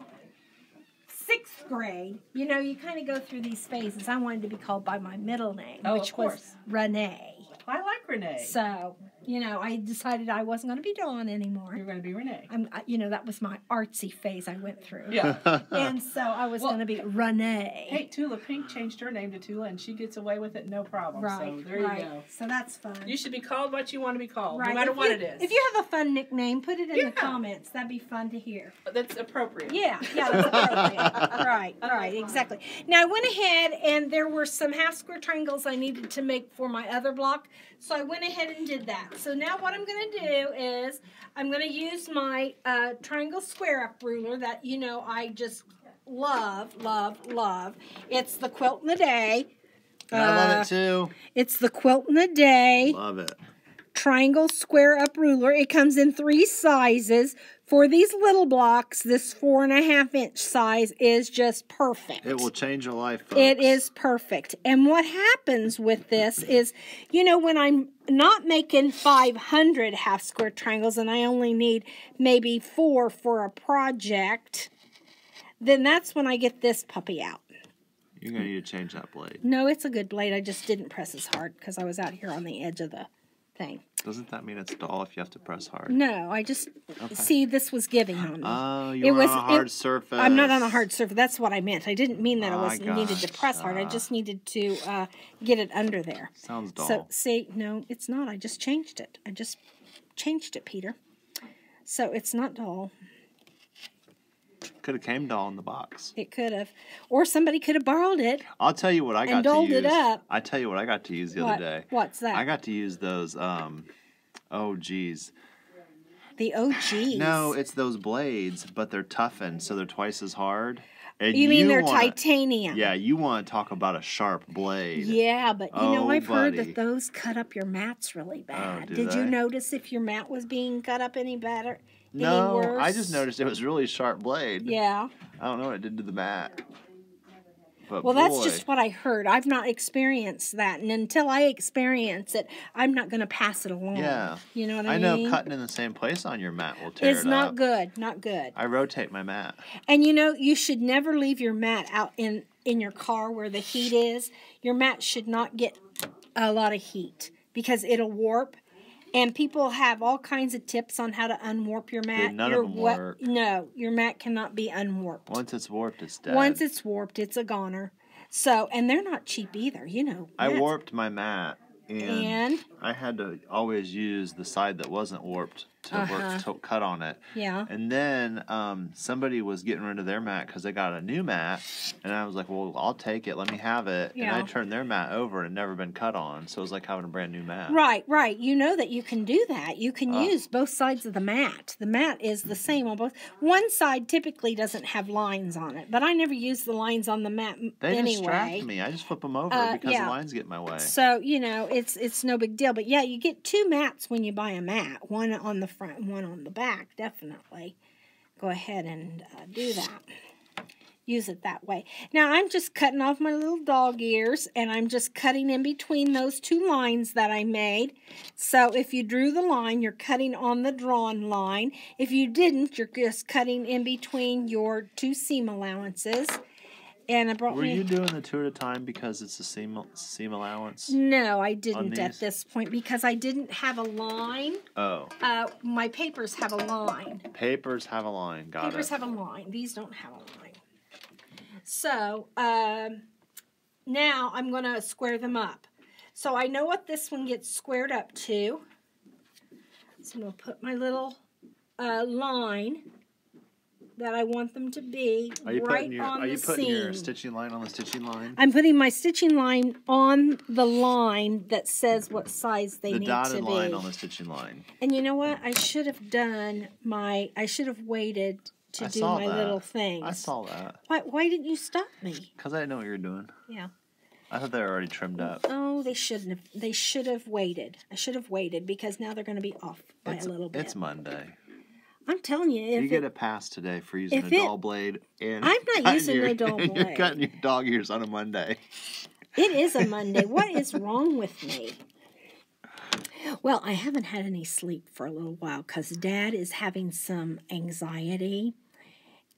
sixth grade, you know, you kind of go through these phases. I wanted to be called by my middle name, Oh, which of was. Renee. I like Renee. So, you know, I decided I wasn't going to be Dawn anymore. You're going to be Renee. I'm, I- you know, that was my artsy phase I went through. Yeah. [laughs] And so I was Well, going to be Renee. Hey, Tula Pink changed her name to Tula, and she gets away with it no problem. right, So there right. you go. So that's fun. You should be called what you want to be called, right. no matter If what you- it is. If you have a fun nickname, put it in Yeah. the comments. That'd be fun to hear. Uh, that's appropriate. Yeah, yeah, that's [laughs] appropriate. right, right, exactly. Now I went ahead and there were some half square triangles I needed to make for my other block, so I went ahead and did that. So now what I'm going to do is I'm going to use my uh, triangle square up ruler that you know I just love, love, love. It's the quilt in the day. I love Uh, it too. It's the quilt in the day Love it. Triangle square up ruler. It comes in three sizes. For these little blocks, this four and a half inch size is just perfect. It will change your life. Folks. It is perfect. And what happens with this [laughs] is, you know, when I'm not making 500 half square triangles and I only need maybe four for a project, then that's when I get this puppy out. You're gonna need to change that blade. No, it's a good blade. I just didn't press as hard because I was out here on the edge of the thing. Doesn't that mean it's dull if you have to press hard? No, I just see this was giving on me. Oh, It you're was- on a hard it- surface. I'm not on a hard surface. That's what I meant. I didn't mean that I I was needed to press hard. I just needed to uh, get it under there. Sounds dull. So see, no, it's not. I just changed it. I just changed it, Peter. So it's not dull. Could have came dull in the box. It could have, or somebody could have borrowed it. I'll tell you what I got to use. it up. I tell you what I got to use the what? other day. What's that? I got to use those. Um, oh geez. the OGs. No, it's those blades, but they're toughened, so they're twice as hard. And you mean they're wanna- titanium? Yeah, you want to talk about a sharp blade. Yeah, but you know Oh, I've heard that those cut up your mats really bad. do Did you notice if your mat was being cut up any better? No, I just noticed it was really sharp blade. Yeah. I don't know what it did to the mat. But Well, that's just what I heard. I've not experienced that, and until I experience it, I'm not going to pass it along. Yeah. You know what I, mean? I know cutting in the same place on your mat will tear It's it not up. good. Not good. I rotate my mat. And you know, you should never leave your mat out in in your car where the heat is. Your mat should not get a lot of heat because it'll warp. And people have all kinds of tips on how to unwarp your mat. none of them wa- work. No, your mat cannot be unwarped. Once it's warped, it's dead. Once it's warped, it's a goner. So, and they're not cheap either, you know. I mats- warped my mat, and, And I had to always use the side that wasn't warped to Uh-huh. work to cut on it. yeah. And then um, somebody was getting rid of their mat because they got a new mat, and I was like, "Well, I'll take it. Let me have it." And I turned their mat over and never been cut on, so it was like having a brand new mat. Right, right. You know that you can do that. You can Oh. use both sides of the mat. The mat is the same on both. One side typically doesn't have lines on it, but I never use the lines on the mat They anyway. distract me. I just flip them over Uh, because yeah. the lines get in my way. So you know it's it's no big deal. But yeah, you get two mats when you buy a mat. One on the front, one on the back. Definitely, go ahead and uh, do that. Use it that way. Now I'm just cutting off my little dog ears, and I'm just cutting in between those two lines that I made. So if you drew the line, you're cutting on the drawn line. If you didn't, you're just cutting in between your two seam allowances. And I brought Were me. you doing the two at a time because it's a seam seam allowance? No, I didn't at this point because I didn't have a line. Oh, Uh, my papers have a line. papers have a line. Got it. papers it. have a line. These don't have a line. So um, now I'm going to square them up. So I know what this one gets squared up to. So I'm going to put my little uh, line that I want them to be Are you right putting your on Are the you putting your stitching line on the stitching line? I'm putting my stitching line on the line that says what size they the need dotted to line be. on the stitching line. And you know what? I should have done my. I should have waited to I do my that. little things. I saw that Why? Why didn't you stop me? because I didn't know what you were doing. Yeah. I thought they were already trimmed up. Oh, they shouldn't have. They should have waited. I should have waited because now they're going to be off by It's, a little bit. it's Monday. I'm telling you, if you get it- a pass today for using a it- dull blade and I'm not using your, a [laughs] You're blade. cutting your dog ears on a Monday. It is a Monday. what is [laughs] wrong with me? Well, I haven't had any sleep for a little while because Dad is having some anxiety,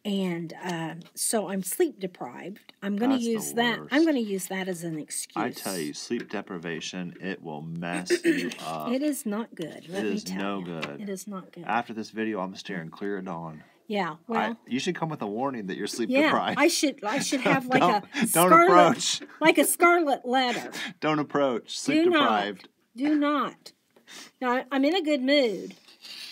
and uh, so I'm sleep deprived. I'm going to use that. I'm going to use that as an excuse. I tell you, sleep deprivation it will mess [clears throat] you up. it is not good. Let It me is tell no you. good. It is not good. After this video, I'm staring clear at dawn. yeah. Well. I, you should come with a warning that you're sleep yeah, deprived. I should. I should have [laughs] like a don't scarlet, approach. like a scarlet letter. [laughs] Don't approach. Sleep Do not. deprived. Do not. Now I'm in a good mood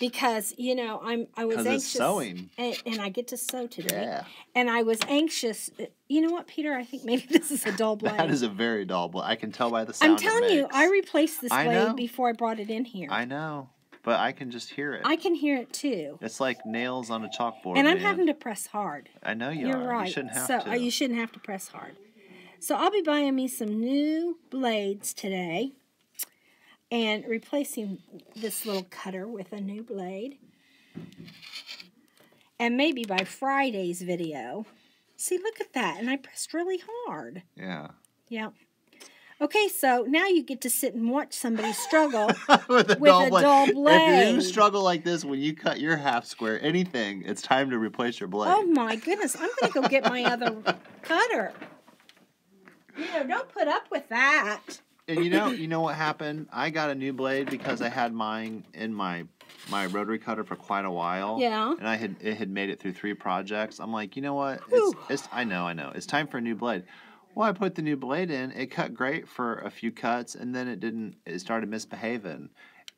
because you know I'm I was anxious sewing. and, and I get to sew today. Yeah. And I was anxious. You know what, Peter? I think maybe [laughs] this is a dull blade. [laughs] That is a very dull blade. I can tell by the sound. I'm telling you. I replaced this blade before I brought it in here. I know, but I can just hear it. I can hear it too. It's like nails on a chalkboard. and I'm man. having to press hard. I know you You're are. right. You shouldn't have so to. uh, you shouldn't have to press hard. So I'll be buying me some new blades today and replacing this little cutter with a new blade. And maybe by Friday's video. See, look at that. And I pressed really hard. yeah. Yeah. Okay, so now you get to sit and watch somebody struggle. [laughs] with a, With dull, a blade. dull If you struggle like this when you cut your half square, anything, it's time to replace your blade. oh my goodness, I'm going to go get my other [laughs] cutter. You know, don't put up with that. And you know, you know what happened? I got a new blade because I had mine in my my rotary cutter for quite a while. Yeah. And I had it had made it through three projects. I'm like, you know what? It's, it's I know, I know. It's time for a new blade. Well, I put the new blade in. It cut great for a few cuts, and then it didn't. It started misbehaving.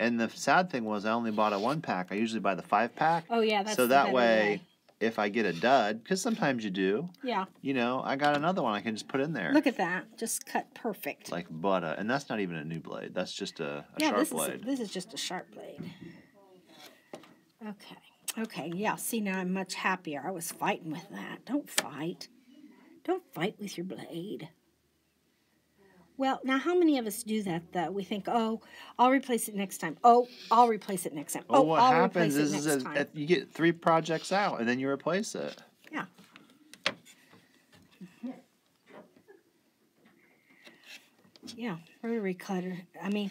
And the sad thing was, I only bought a one pack. I usually buy the five pack. Oh yeah, that's so that better way, if I get a dud, because sometimes you do, Yeah, you know, I got another one I can just put in there. look at that, just cut perfect. like butter, and that's not even a new blade. That's just a, a yeah, sharp this blade. is this is just a sharp blade. Okay, okay, yeah. See now I'm much happier. I was fighting with that. Don't fight. Don't fight with your blade. Well, now how many of us do that though? We think, oh, I'll replace it next time. Oh, I'll replace it next time. Well, oh, what I'll happens replace is, it is next that time. you get three projects out, and then you replace it. Yeah. [laughs] Yeah, rotary cutter. I mean,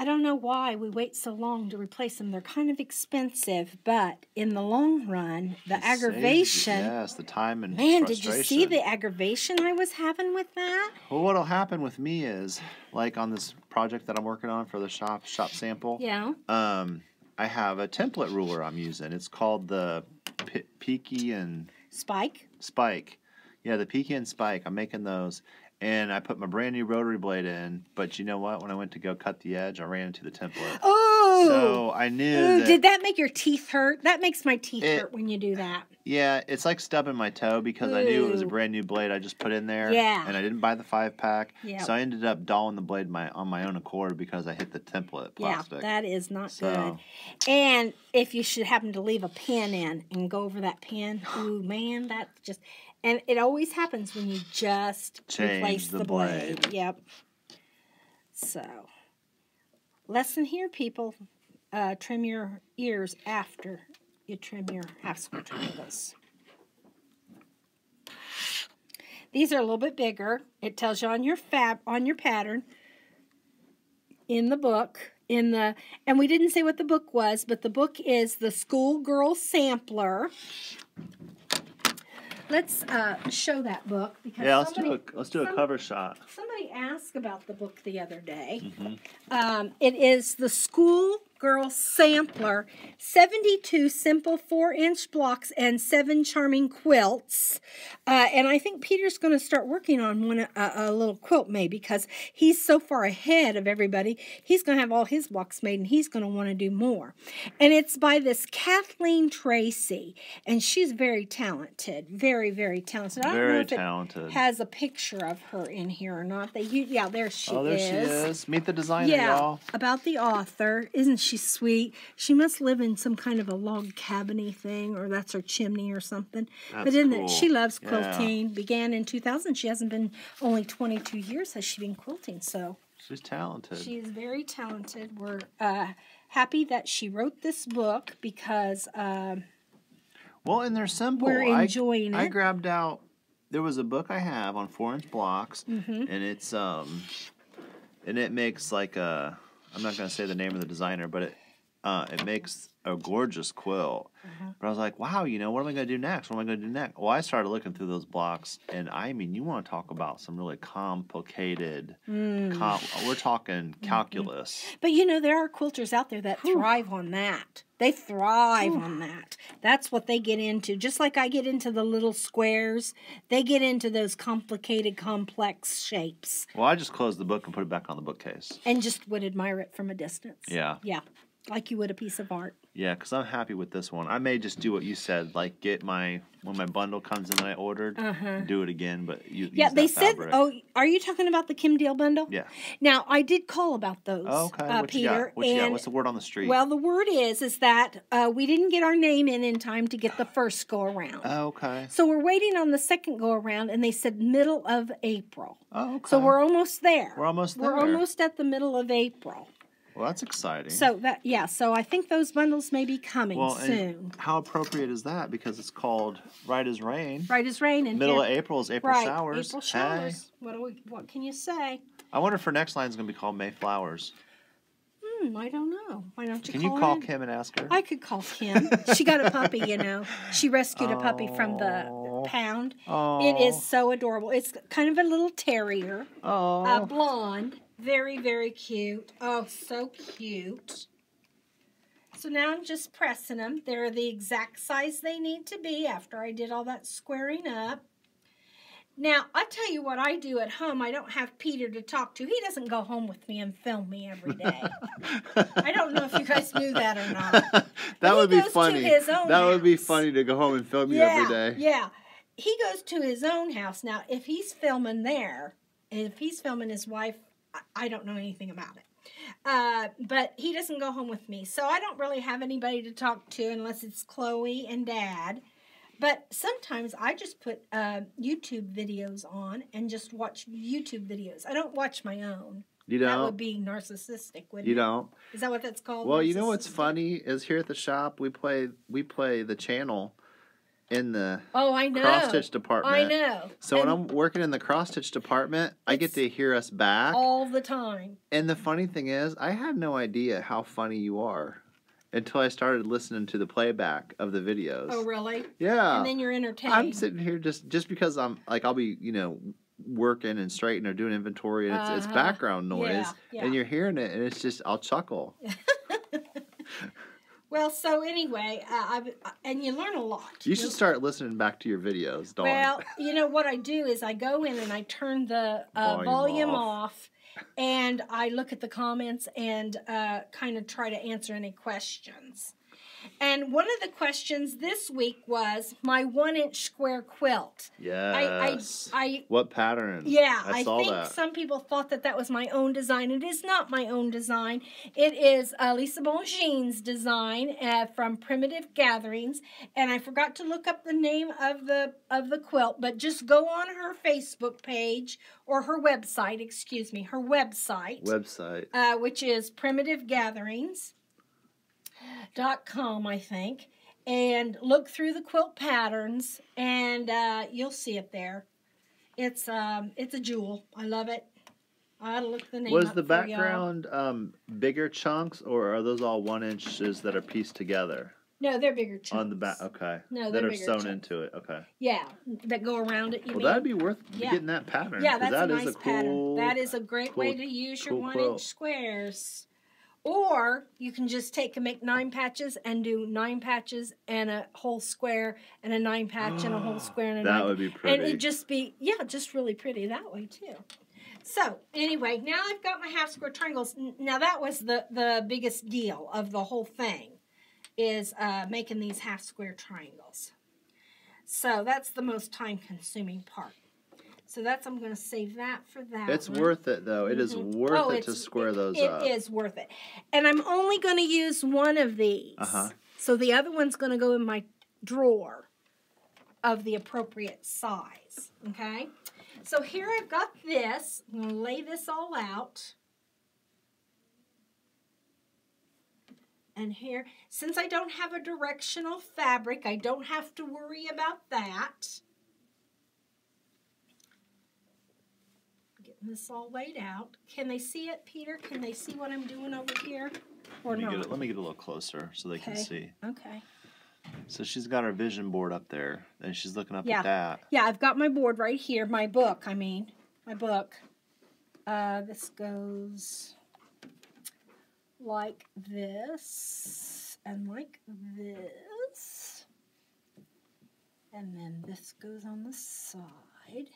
I don't know why we wait so long to replace them. They're kind of expensive, but in the long run, the It saves aggravation. Yes, the time and Man, did you see the aggravation I was having with that? Well, what'll happen with me is, like on this project that I'm working on for the shop shop sample. Yeah. Um, I have a template ruler I'm using. It's called the P- Peaky and Spike. Spike. Yeah, the Peaky and Spike. I'm making those, and I put my brand new rotary blade in. But you know what? When I went to go cut the edge, I ran into the template. Oh! So I knew Ooh, that. did that make your teeth hurt? That makes my teeth It- hurt when you do that. Yeah, it's like stubbing my toe because I knew it was a brand new blade I just put in there. Yeah. And I didn't buy the five pack. Yep. So I ended up dolling the blade my on my own accord because I hit the template plastic. Yeah, that is not So- good. And if you should happen to leave a pin in and go over that pin, [gasps] ooh man, that just and it always happens when you just Change replace the the, blade. blade. Yep. So, lesson here, people: uh, trim your ears after you trim your half square triangles. These are a little bit bigger. It tells you on your fab on your pattern in the book in the and we didn't say what the book was but the book is the schoolgirl sampler let's uh, show that book because Yeah, let's somebody, do a let's do a some- cover shot. somebody asked about the book the other day Mhm. um, it is the school Girl Sampler 72 simple 4 inch blocks and 7 charming quilts. Uh, and I think Peter's going to start working on one a, a little quilt made because he's so far ahead of everybody. He's going to have all his blocks made and he's going to want to do more. And it's by this Kathleen Tracy. And she's very talented. Very, very talented. I don't know Very if talented. it has a picture of her in here or not. They, yeah, there she is. oh, there is. she is. Meet the designer, Yeah, y'all. about the author. Isn't she sweet? She must live in some kind of a log cabiny thing, or that's her chimney or something. but That's isn't cool. it? She loves Yeah. quilting. Began in 2000. She hasn't been only 22 years has she been quilting. So She's talented. she is very talented. We're uh, happy that she wrote this book because um, well, and they're simple. we're I- enjoying I it. grabbed out. There was a book I have on four inch blocks, Mm-hmm. and it's um, and it makes like a. I'm not gonna say the name of the designer, but it uh, it makes a gorgeous quilt. Mm-hmm. But I was like, wow, you know, what am I gonna do next? What am I gonna do next? Well, I started looking through those blocks, and I mean, you want to talk about some really complicated. Mm. Com- we're talking Mm-hmm. calculus. But you know, there are quilters out there that thrive on that. They thrive on that. That's what they get into. Just like I get into the little squares, they get into those complicated, complex shapes Well, I just closed the book and put it back on the bookcase. and just would admire it from a distance. Yeah. Yeah. Like you would a piece of art. Yeah, because I'm happy with this one. I may just do what you said, like get my when my bundle comes in that I ordered, Uh-huh. do it again, but you Yeah, they said, fabric. oh, are you talking about the Kim Diehl bundle? yeah. Now, I did call about those, Oh, okay. uh, what you Peter. got? What you got? What's the word on the street? Well, the word is is that uh, we didn't get our name in in time to get the first go around. oh, okay. So we're waiting on the second go around, and they said middle of April. Oh, okay. So we're almost there. We're almost there. We're almost at the middle of April. Well, that's exciting. So that yeah. So I think those bundles may be coming well, soon. how appropriate is that? Because it's called Right as Rain. Right as rain and Middle here- of April is April right showers. April Hey. showers. What do we? What can you say? I wonder if her next line is gonna be called Mayflowers. Hmm. I don't know. Why don't you Can call you call in? Kim and ask her? I could call Kim. she got a puppy, you know. She rescued a puppy from the Oh. pound. oh. It is so adorable. It's kind of a little terrier. Oh. uh, blonde. Very, very cute. Oh, so cute. So now I'm just pressing them. They're the exact size they need to be after I did all that squaring up. Now, I tell you what I do at home. I don't have Peter to talk to. He doesn't go home with me and film me every day. [laughs] I don't know if you guys knew that or not. [laughs] that would be funny. his own that would be funny to go home and film you yeah, every day. Yeah. He goes to his own house. Now, if he's filming there, if he's filming his wife, I, don't know anything about it. Uh, but he doesn't go home with me. So I don't really have anybody to talk to unless it's Chloe and Dad. But sometimes I just put uh, YouTube videos on and just watch YouTube videos. I don't watch my own. You don't. That would be narcissistic, wouldn't you it? don't. Is that what that's called? Well, you know what's funny is here at the shop we play we play the channel in the Oh, I know. cross stitch department. I know. So when I'm working in the cross stitch department, I get to hear us back. all the time. And the funny thing is, I had no idea how funny you are until I started listening to the playback of the videos. Oh, really? Yeah. and then you're entertained. I'm sitting here just just because I'm like I'll be you know working and straightening or doing inventory and it's, it's Uh-huh. background noise Yeah, yeah. and you're hearing it and it's just I'll chuckle. [laughs] Well, so anyway, uh, I've, and you learn a lot. You should start listening back to your videos, Dawn. Well, [laughs] you know what I do is I go in and I turn the uh, Volume volume, off. off. and I look at the comments and uh, kind of try to answer any questions. And one of the questions this week was my one inch square quilt. yes. I, I, what pattern? Yeah, I I, think that. some people thought that that was my own design. It is not my own design. It is uh, Lisa Bongean's design uh, from Primitive Gatherings, and I forgot to look up the name of the of the quilt. But just go on her Facebook page or her website. Excuse me, her website, Website. uh, which is Primitive Gatherings com, I think, and look through the quilt patterns, and uh, you'll see it there. It's um, it's a jewel. I love it. I ought to look the name. Was up the for y'all. background um, bigger chunks or are those all one inches that are pieced together No, they're bigger chunks. on the back? Okay. No, that are sewn chunks. into it. Okay. Yeah, that go around it. You Well, mean? that'd be worth Yeah. getting that pattern. Yeah, that's that a is nice cool, pattern. That is a great way to use your cool one quilt. inch squares. Or you can just take and make nine patches and do nine patches and a whole square and a nine patch and a whole square and a That nine. would be pretty. and it'd just be yeah, just really pretty that way too. So anyway, now I've got my half square triangles. Now that was the the biggest deal of the whole thing, is uh, making these half square triangles. So that's the most time consuming part. So that's I'm going to save that for that. it's one. worth it though. It is Mhm. worth Oh, it to square those It up. It is worth it. And I'm only going to use one of these. Uh-huh. So the other one's going to go in my drawer of the appropriate size. Okay? So here I've got this. I'm going to lay this all out. And here, since I don't have a directional fabric, I don't have to worry about that. This all laid out. Can they see it, Peter? Can they see what I'm doing over here? Or Let me, not? get it, let me get a little closer so they can see. Okay. So she's got her vision board up there, and she's looking up Yeah. at that. Yeah, I've got my board right here. My book, I mean, my book. Uh, this goes like this and like this. And then this goes on the side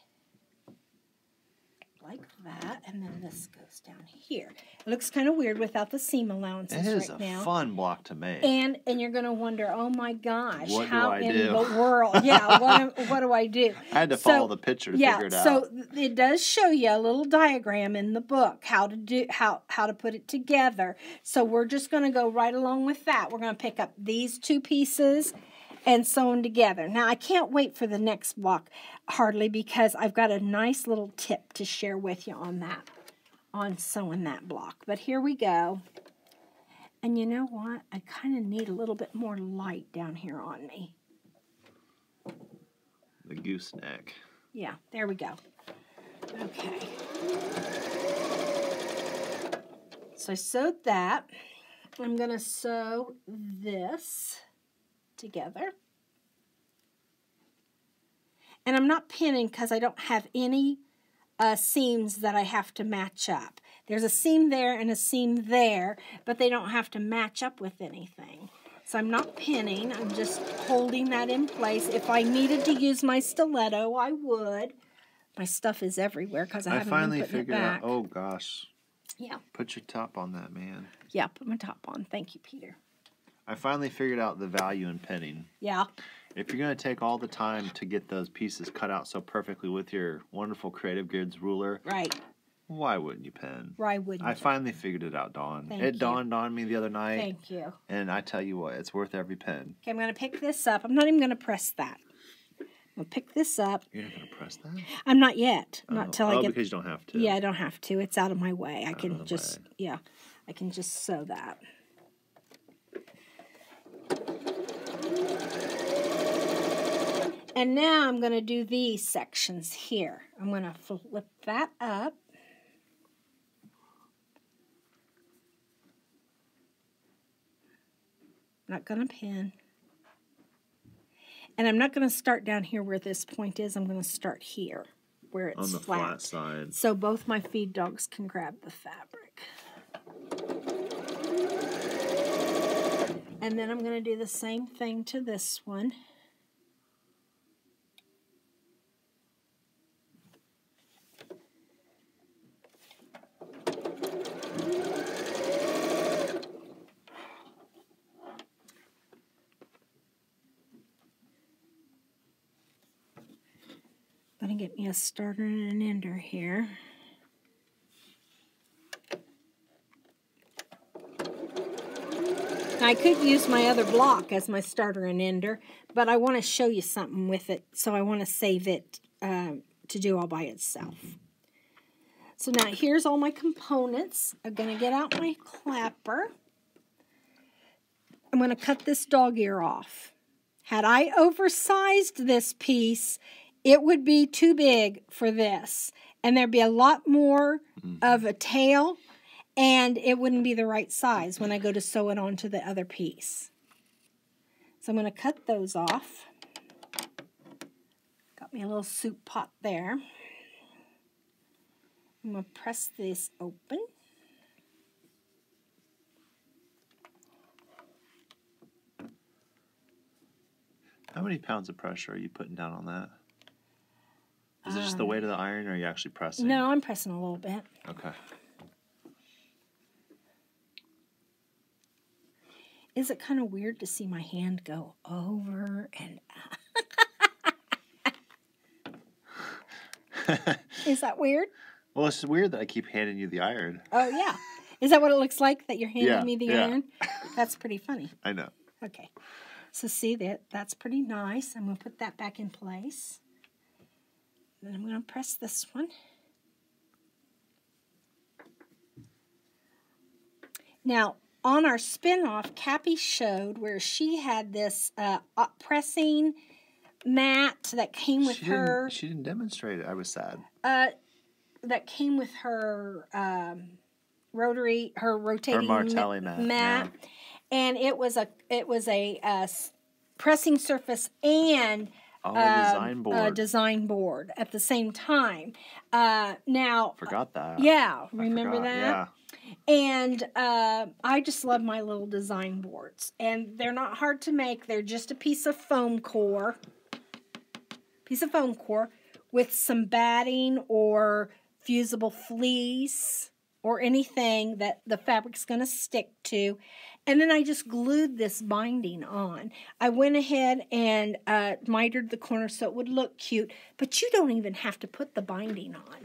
like that. And then this goes down here. It looks kind of weird without the seam allowances right now. It is right a now. fun block to make. And and you're gonna wonder, oh my gosh, What do how in do? the world? Yeah, what [laughs] what do I do? I had to so- follow the picture to yeah, figure it out. so it does show you a little diagram in the book how to do how how to put it together. So we're just gonna go right along with that. We're gonna pick up these two pieces and sewn together. Now I can't wait for the next block hardly because I've got a nice little tip to share with you on that, on sewing that block. But here we go. And you know what? I kind of need a little bit more light down here on me. the gooseneck. Yeah, there we go. Okay. So I sewed that. I'm going to sew this together. And I'm not pinning because I don't have any uh, seams that I have to match up. There's a seam there and a seam there, but they don't have to match up with anything. So I'm not pinning, I'm just holding that in place. If I needed to use my stiletto, I would. My stuff is everywhere because I, I finally been putting it figured out. Oh gosh, Yeah, put your top on that, man. yeah, put my top on. Thank you, Peter. I finally figured out the value in pinning. Yeah, If you're going to take all the time to get those pieces cut out so perfectly with your wonderful Creative Grids ruler, right. why wouldn't you pin? Why wouldn't I you? finally figured it out, Dawn. Thank it you. dawned on me the other night, Thank you. and I tell you what, it's worth every pin. Okay, I'm going to pick this up. I'm not even going to press that. I'm going to pick this up. You're not going to press that? I'm not yet. Not oh, till oh, I get. because you don't have to. Yeah, I don't have to. It's out of my way. I of can just. way. Yeah, I can just sew that. And now I'm going to do these sections here. I'm going to flip that up. Not going to pin. And I'm not going to start down here where this point is. I'm going to start here where it's On the flat side. so both my feed dogs can grab the fabric. And then I'm going to do the same thing to this one. Gonna get me a starter and an ender here. I could use my other block as my starter and ender, but I want to show you something with it, so I want to save it um, to do all by itself. So now here's all my components. I'm going to get out my clapper. I'm going to cut this dog ear off. Had I oversized this piece, it would be too big for this. And there'd be a lot more mm-hmm. of a tail, and it wouldn't be the right size when I go to sew it onto the other piece. So I'm going to cut those off. Got me a little soup pot there. I'm going to press this open. How many pounds of pressure are you putting down on that? Is it just the Um, weight of the iron, or are you actually pressing? No, I'm pressing a little bit. Okay. Is it kind of weird to see my hand go over and [laughs] Is that weird? well, it's weird that I keep handing you the iron. Oh yeah. Is that what it looks like that you're handing Yeah, me the yeah. iron? That's pretty funny. I know. Okay. So see that that's pretty nice. I'm going to put that back in place. Then I'm going to press this one. Now, on our spin-off, Cappy showed where she had this uh, pressing mat that came with she her she didn't demonstrate it. I was sad. uh, that came with her um, rotary, her rotating Martelli ma- mat, and it was a it was a, uh s- pressing surface and Oh, design board. a design board at the same time. Uh, now, Forgot that. yeah, remember that? Yeah. And uh, I just love my little design boards, and they're not hard to make. They're just a piece of foam core, piece of foam core with some batting or fusible fleece or anything that the fabric's going to stick to. And then I just glued this binding on. I went ahead and uh, mitered the corner so it would look cute, but you don't even have to put the binding on.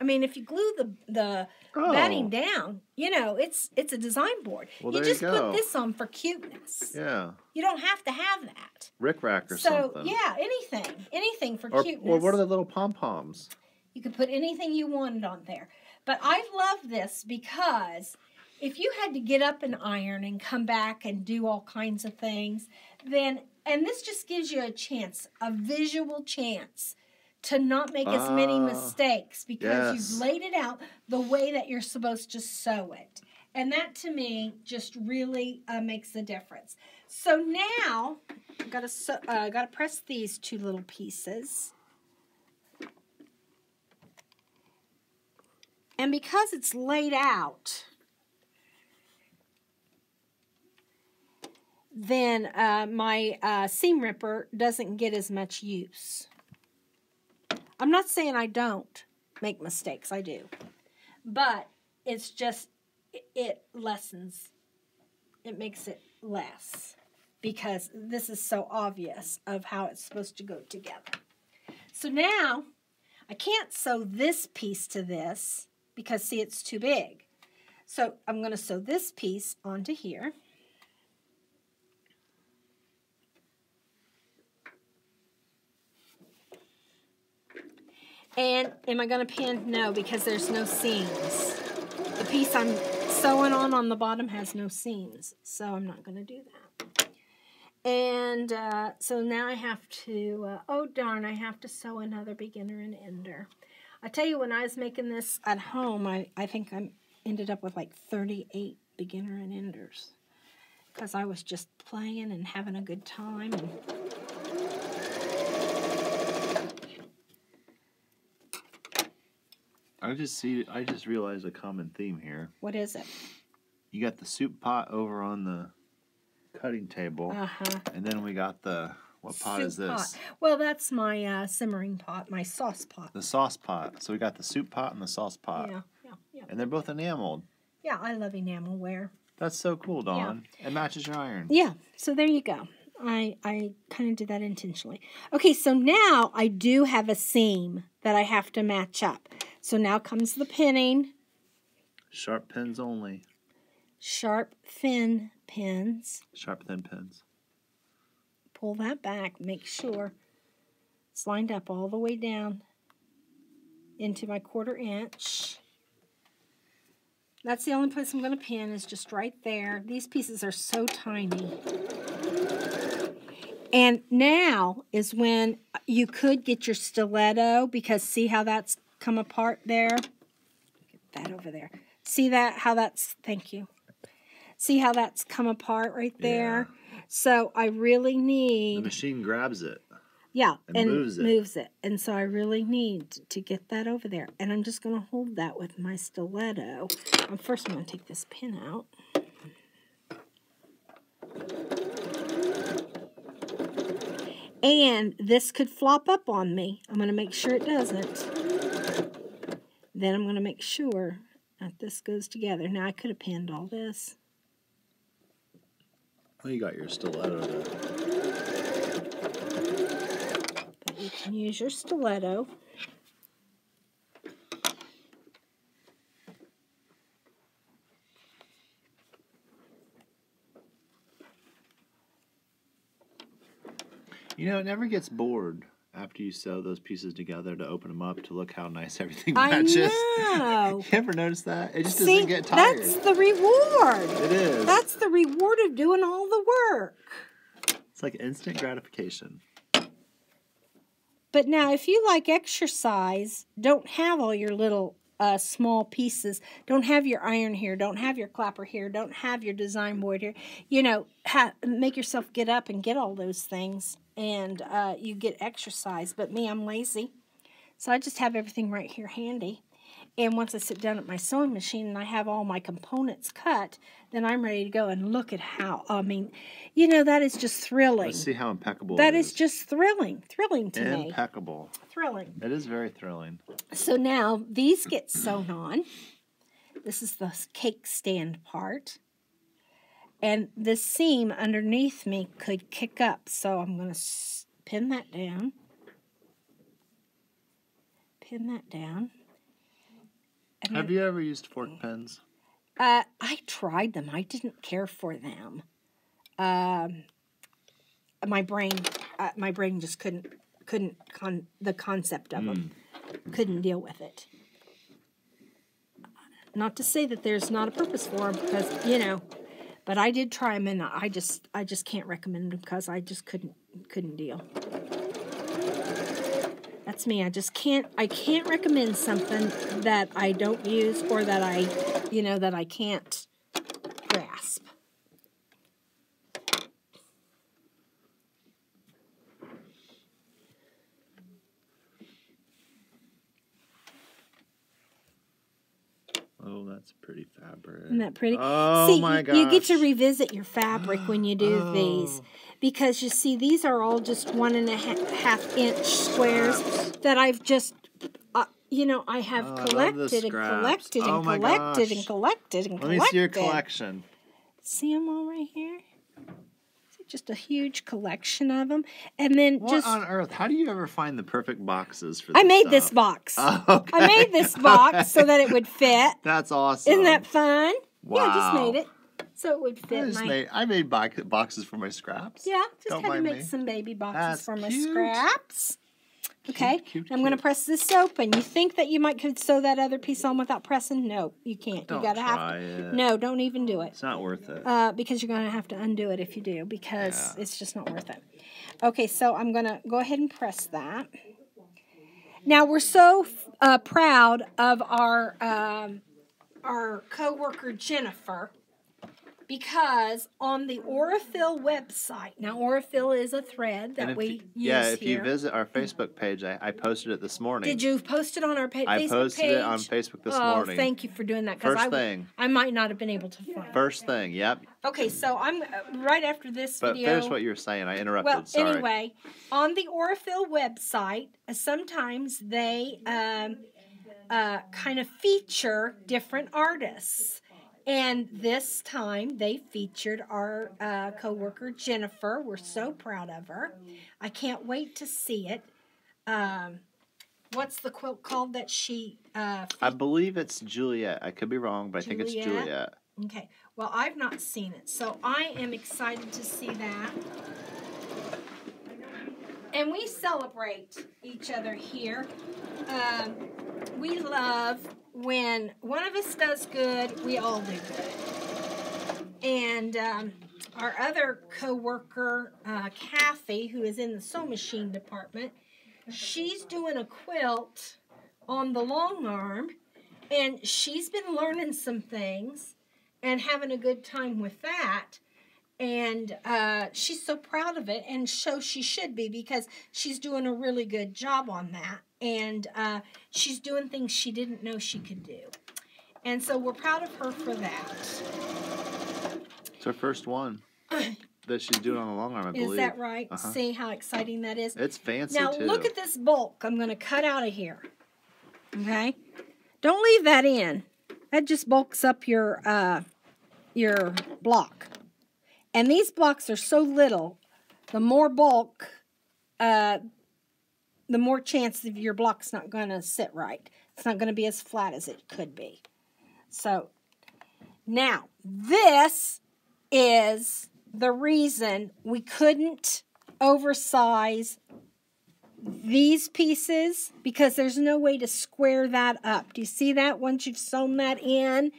I mean, if you glue the the Oh. batting down, you know, it's it's a design board. Well, you there you just put this on for cuteness. Yeah. You don't have to have that. Rick rack or so something. So yeah, anything, anything for Or, cuteness. or what are the little pom poms? You could put anything you wanted on there. But I love this because if you had to get up and iron and come back and do all kinds of things, then, and this just gives you a chance, a visual chance to not make as many Ah, mistakes because yes. you've laid it out the way that you're supposed to sew it. And that to me just really uh, makes a difference. So now, I've got to uh, got to press these two little pieces. And because it's laid out, then uh, my uh, seam ripper doesn't get as much use. I'm not saying I don't make mistakes, I do. But it's just, it- lessens, it makes it less because this is so obvious of how it's supposed to go together. So now I can't sew this piece to this because see it's too big. So I'm going to sew this piece onto here. And am I going to pin? No, because there's no seams. The piece I'm sewing on on the bottom has no seams, so I'm not going to do that. And uh, so now I have to, uh, oh darn, I have to sew another beginner and ender. I tell you, when I was making this at home, I, I think I ended up with like 38 beginner and enders because I was just playing and having a good time. And I just see. I just realized a common theme here. what is it? You got the soup pot over on the cutting table, Uh huh. and then we got the what pot is this? pot. Well, that's my uh, simmering pot, my sauce pot. The sauce pot. So we got the soup pot and the sauce pot, Yeah, yeah, yeah. and they're both enameled. Yeah, I love enamelware. That's so cool, Dawn. It matches your iron. Yeah, so there you go. I I kind of did that intentionally. Okay, so now I do have a seam that I have to match up. So now comes the pinning, Sharp pins only. sharp thin pins. Sharp thin pins. Pull that back, make sure it's lined up all the way down into my quarter inch. That's the only place I'm going to pin is just right there. These pieces are so tiny. And now is when you could get your stiletto because see how that's come apart there? Get that over there. See that? How that's, thank you. See how that's come apart right there? Yeah. So I really need... The machine grabs it. yeah, and and moves it. moves it. And so I really need to get that over there. And I'm just going to hold that with my stiletto. Um, first, I'm going to take this pin out. And this could flop up on me. I'm going to make sure it doesn't. Then I'm going to make sure that this goes together. Now I could have pinned all this. Well, you got your stiletto there. But you can use your stiletto. You know, it never gets bored after you sew those pieces together to open them up to look how nice [laughs] everything I matches. know. [laughs] you ever notice that? It just See, doesn't get tired. that's the reward. It is. That's the reward of doing all the work. It's like instant gratification. But now, if you like exercise, don't have all your little uh, small pieces. Don't have your iron here. Don't have your clapper here. Don't have your design board here. You know, ha- make yourself get up and get all those things, and uh, you get exercise. But me, I'm lazy, so I just have everything right here handy. And once I sit down at my sewing machine and I have all my components cut, then I'm ready to go and look at how. I mean, you know, that is just thrilling. Let's see how impeccable That it is just thrilling, thrilling to me. impeccable. Thrilling. It is very thrilling. So now these get sewn on. This is the cake stand part. And the seam underneath me could kick up. So I'm going to pin that down. Pin that down. And Have then- you ever used fork pins? uh, I tried them. I didn't care for them. Um, my brain, uh, my brain just couldn't, couldn't con- the concept of them, couldn't deal with it. Not to say that there's not a purpose for them, because you know, but I did try them, and I just, I just can't recommend them because I just couldn't, couldn't deal. That's me. I just can't. I can't recommend something that I don't use or that I, you know, that I can't grasp. Oh, that's pretty fabric. Isn't that pretty? Oh see, my you, you get to revisit your fabric when you do [gasps] these Oh. because you see these are all just one and a ha- half inch squares that I've just, uh, you know, I have Oh, I collected and scraps. collected and Oh collected and collected and Let collected. me see your collection. See them all right here? Just a huge collection of them, and then What just on earth? How do you ever find the perfect boxes for? I made this box. Oh, [laughs] okay. I made this box [laughs] so that it would fit. That's awesome. Isn't that fun? Yeah, I just made it so it would I, fit just my. made, I made boxes for my scraps. Yeah, just Don't had to make me. some baby boxes That's for my cute. scraps. Okay, cute, I'm going to press this open. You think that you might could sew that other piece on without pressing? No, you can't. Don't you got to have to. it. No, don't even do it. It's not worth it. Uh, because you're going to have to undo it if you do, because Yeah. it's just not worth it. Okay, so I'm going to go ahead and press that. Now we're so uh, proud of our um, our coworker Jennifer because on the Aurifil website. Now Aurifil is a thread that we you, use yeah, if here. you visit our Facebook page, I, I posted it this morning. Did you post it on our pa- I Facebook posted page? it on Facebook this oh, morning. thank you for doing that. First I, thing. I might not have been able to find. it. First thing, yep. Okay, so I'm uh, right after this But video. finish what you were saying. I interrupted. well, Sorry. anyway, on the Aurifil website, uh, sometimes they um, uh, kind of feature different artists. And this time they featured our uh, coworker Jennifer. We're so proud of her. I can't wait to see it. Um, what's the quilt called that she? Uh, I believe it's Juliet. I could be wrong, but I think it's Juliet? Juliet. Okay. Well, I've not seen it, so I am excited to see that. And we celebrate each other here. Um, we love when one of us does good, we all do good. And um, our other coworker, uh, Kathy, who is in the sewing machine department, she's doing a quilt on the long arm, and she's been learning some things and having a good time with that. And uh, she's so proud of it, and so she should be because she's doing a really good job on that. And uh, she's doing things she didn't know she could do. And so we're proud of her for that. It's her first one. [clears throat] that she's doing on the long arm. I believe. Is that right? Uh-huh. See how exciting that is? It's fancy Now too. look at this bulk I'm going to cut out of here. Okay? Don't leave that in. That just bulks up your uh, your block. And these blocks are so little, the more bulk, uh, the more chance of your block's not going to sit right. It's not going to be as flat as it could be. So now this is the reason we couldn't oversize these pieces because there's no way to square that up. Do you see that once you've sewn that in?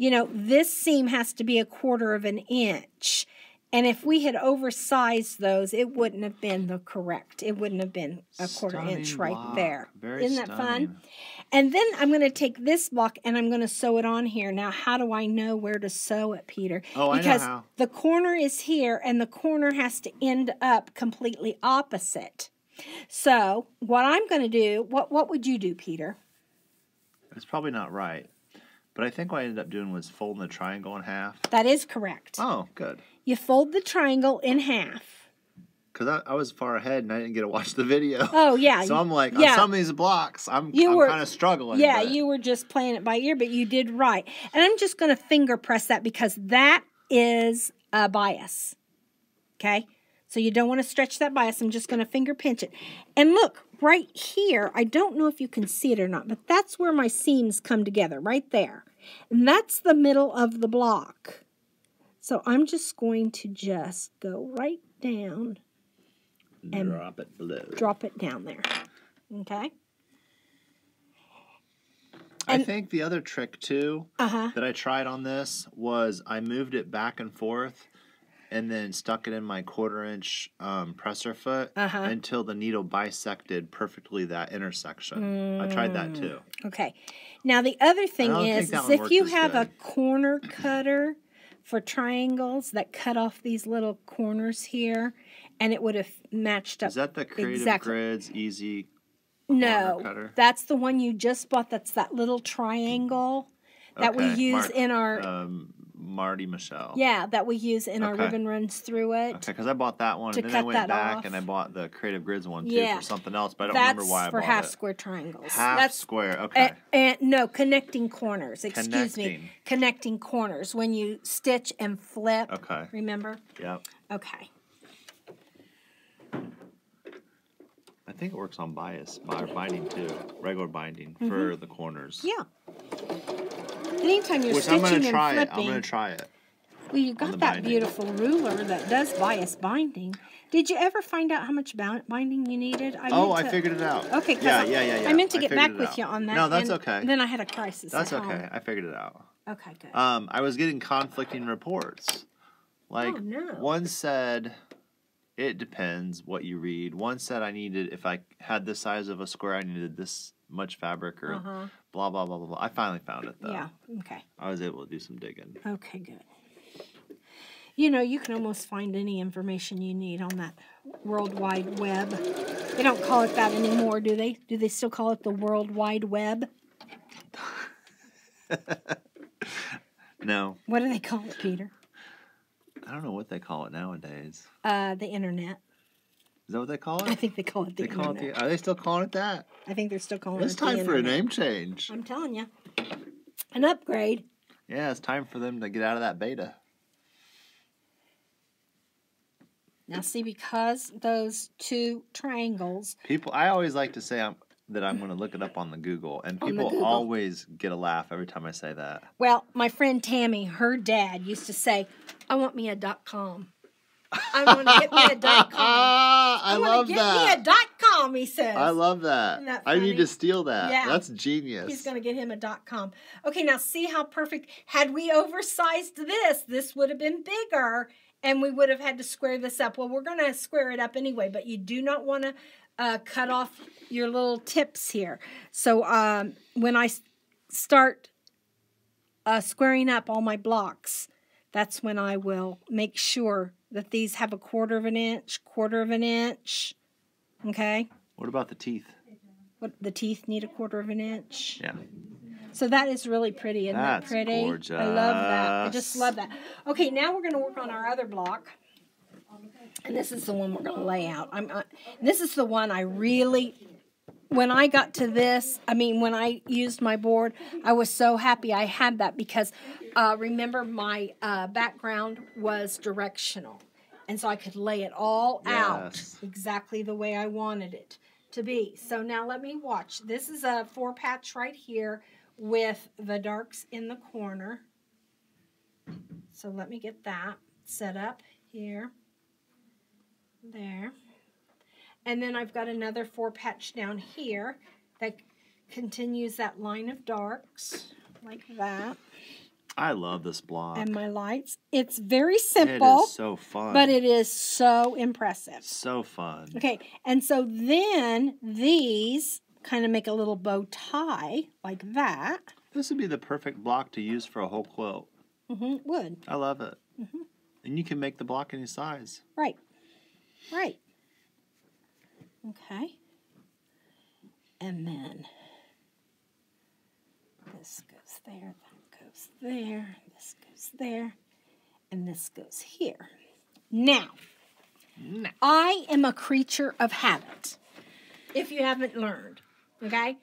You know, this seam has to be a quarter of an inch. And if we had oversized those, it wouldn't have been the correct. It wouldn't have been a quarter Stunning inch right block. there. Very Isn't that fun? And then I'm going to take this block and I'm going to sew it on here. Now, how do I know where to sew it, Peter? Oh, I know because how. the corner is here and the corner has to end up completely opposite. So, what I'm going to do, what what would you do, Peter? It's probably not right, but I think what I ended up doing was folding the triangle in half. That is correct. Oh, good. You fold the triangle in half. Because I, I was far ahead and I didn't get to watch the video. Oh, yeah. [laughs] So I'm like, yeah. on some of these blocks, I'm, You I'm were- kind of struggling. Yeah, but- you were just playing it by ear, but you did right. And I'm just going to finger press that because that is a bias. Okay? So you don't want to stretch that bias. I'm just going to finger pinch it. And look, right here, I don't know if you can see it or not, but that's where my seams come together, right there. And that's the middle of the block. So I'm just going to just go right down, and drop it below. drop it down there. Okay? I think the other trick too Uh-huh. that I tried on this was I moved it back and forth and then stuck it in my quarter inch um, presser foot Uh-huh. until the needle bisected perfectly that intersection. I tried that too. Okay. Now the other thing is, is if you have a corner cutter for triangles that cut off these little corners here, and it would have matched up. Is that the Creative exactly. Grids Easy? no, cutter? that's the one you just bought. That's that little triangle that we use Mark, in our Um, Marti Michell. yeah that we use in our ribbon runs through it. Okay, because I bought that one, and then I went back off. and I bought the Creative Grids one too Yeah. for something else, but I don't That's remember why I for bought half it. square triangles. Half that's square. Okay. And no connecting corners. Excuse me, Connecting. connecting corners when you stitch and flip. okay. Remember? Yep. Okay. I think it works on bias, bi- binding too, regular binding for the corners. Mm-hmm. Yeah. Anytime you're Which I'm stitching gonna try and it. flipping, I'm gonna try it. well, you got that binding. beautiful ruler that does bias binding. Did you ever find out how much bound- binding you needed? I Oh, meant I figured it out. Okay, Yeah, I, yeah, yeah, yeah. I meant to get back with you on that. No, that's and okay. Then I had a crisis. That's at home. okay. I figured it out. Okay, good. Um, I was getting conflicting reports. Like Oh, no. one said it depends what you read. One said I needed if I had this size of a square, I needed this much fabric or Uh-huh. Blah blah blah blah blah. I finally found it though. Yeah. Okay. I was able to do some digging. Okay, good. You know, you can almost find any information you need on that World Wide Web. They don't call it that anymore, do they? Do they still call it the World Wide Web? [laughs] No, What do they call it, Peter? I don't know what they call it nowadays. Uh, the internet. Is that what they call it? I think they call it the They call it the. Are they still calling it that? I think they're still calling It's it the time for a name change. I'm telling you, an upgrade. Yeah, it's time for them to get out of that beta. Now, see, because those two triangles, People, I always like to say I'm, that I'm going to look it up on the Google, and people Google. always get a laugh every time I say that. well, my friend Tammy, her dad used to say, "I want me a dot com. I want to get me a dot com. [laughs] I, I, want love to get that. me a dot com." He says. I love that. I need to steal that. Yeah. That's genius. He's going to get him a dot com. Okay, now see how perfect. Had we oversized this, this would have been bigger and we would have had to square this up. Well, we're going to square it up anyway, but you do not want to uh, cut off your little tips here. So um, I start uh, squaring up all my blocks, that's when I will make sure that these have a quarter of an inch, quarter of an inch. Okay? What about the teeth? What the teeth need a quarter of an inch. Yeah. So that is really pretty. Isn't That's that pretty? I love that. I just love that. Okay, now we're going to work on our other block. And this is the one we're going to lay out. I'm. Uh, this is the one I really. When I got to this, I mean, when I used my board, I was so happy I had that because, uh, remember, my uh, background was directional, and so I could lay it all out exactly the way I wanted it to be. So now let me watch. This is a four patch right here with the darks in the corner. So let me get that set up here. There. And then I've got another four patch down here that continues that line of darks like that. I love this block. And my lights. It's very simple, is so fun. but it is so impressive. so fun. Okay, and so then these kind of make a little bow tie like that. This would be the perfect block to use for a whole quilt. hmm would. I love it. Mhm. And you can make the block any size. Right. Right. Okay. And then this goes there, that goes there, this goes there, and this goes here. Now, I am a creature of habit. If you haven't learned, okay?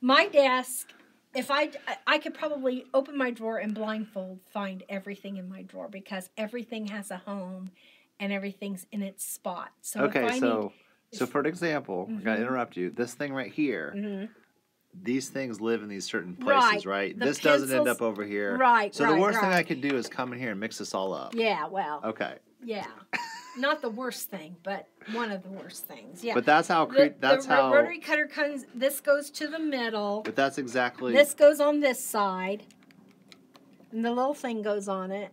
My desk, if I I could probably open my drawer and blindfold find everything in my drawer because everything has a home and everything's in its spot. So okay, need- so for an example, I'm gonna Mhm. interrupt you. This thing right here, Mhm. these things live in these certain places, right? The This doesn't end up over here. Right, So right, the worst thing. I could do is come in here and mix this all up. Yeah, well, Okay. yeah. [laughs] Not the worst thing, but one of the worst things. Yeah. But that's how cre- the, that's the how rotary cutter comes. This goes to the middle. but that's exactly This goes on this side, and the little thing goes on it.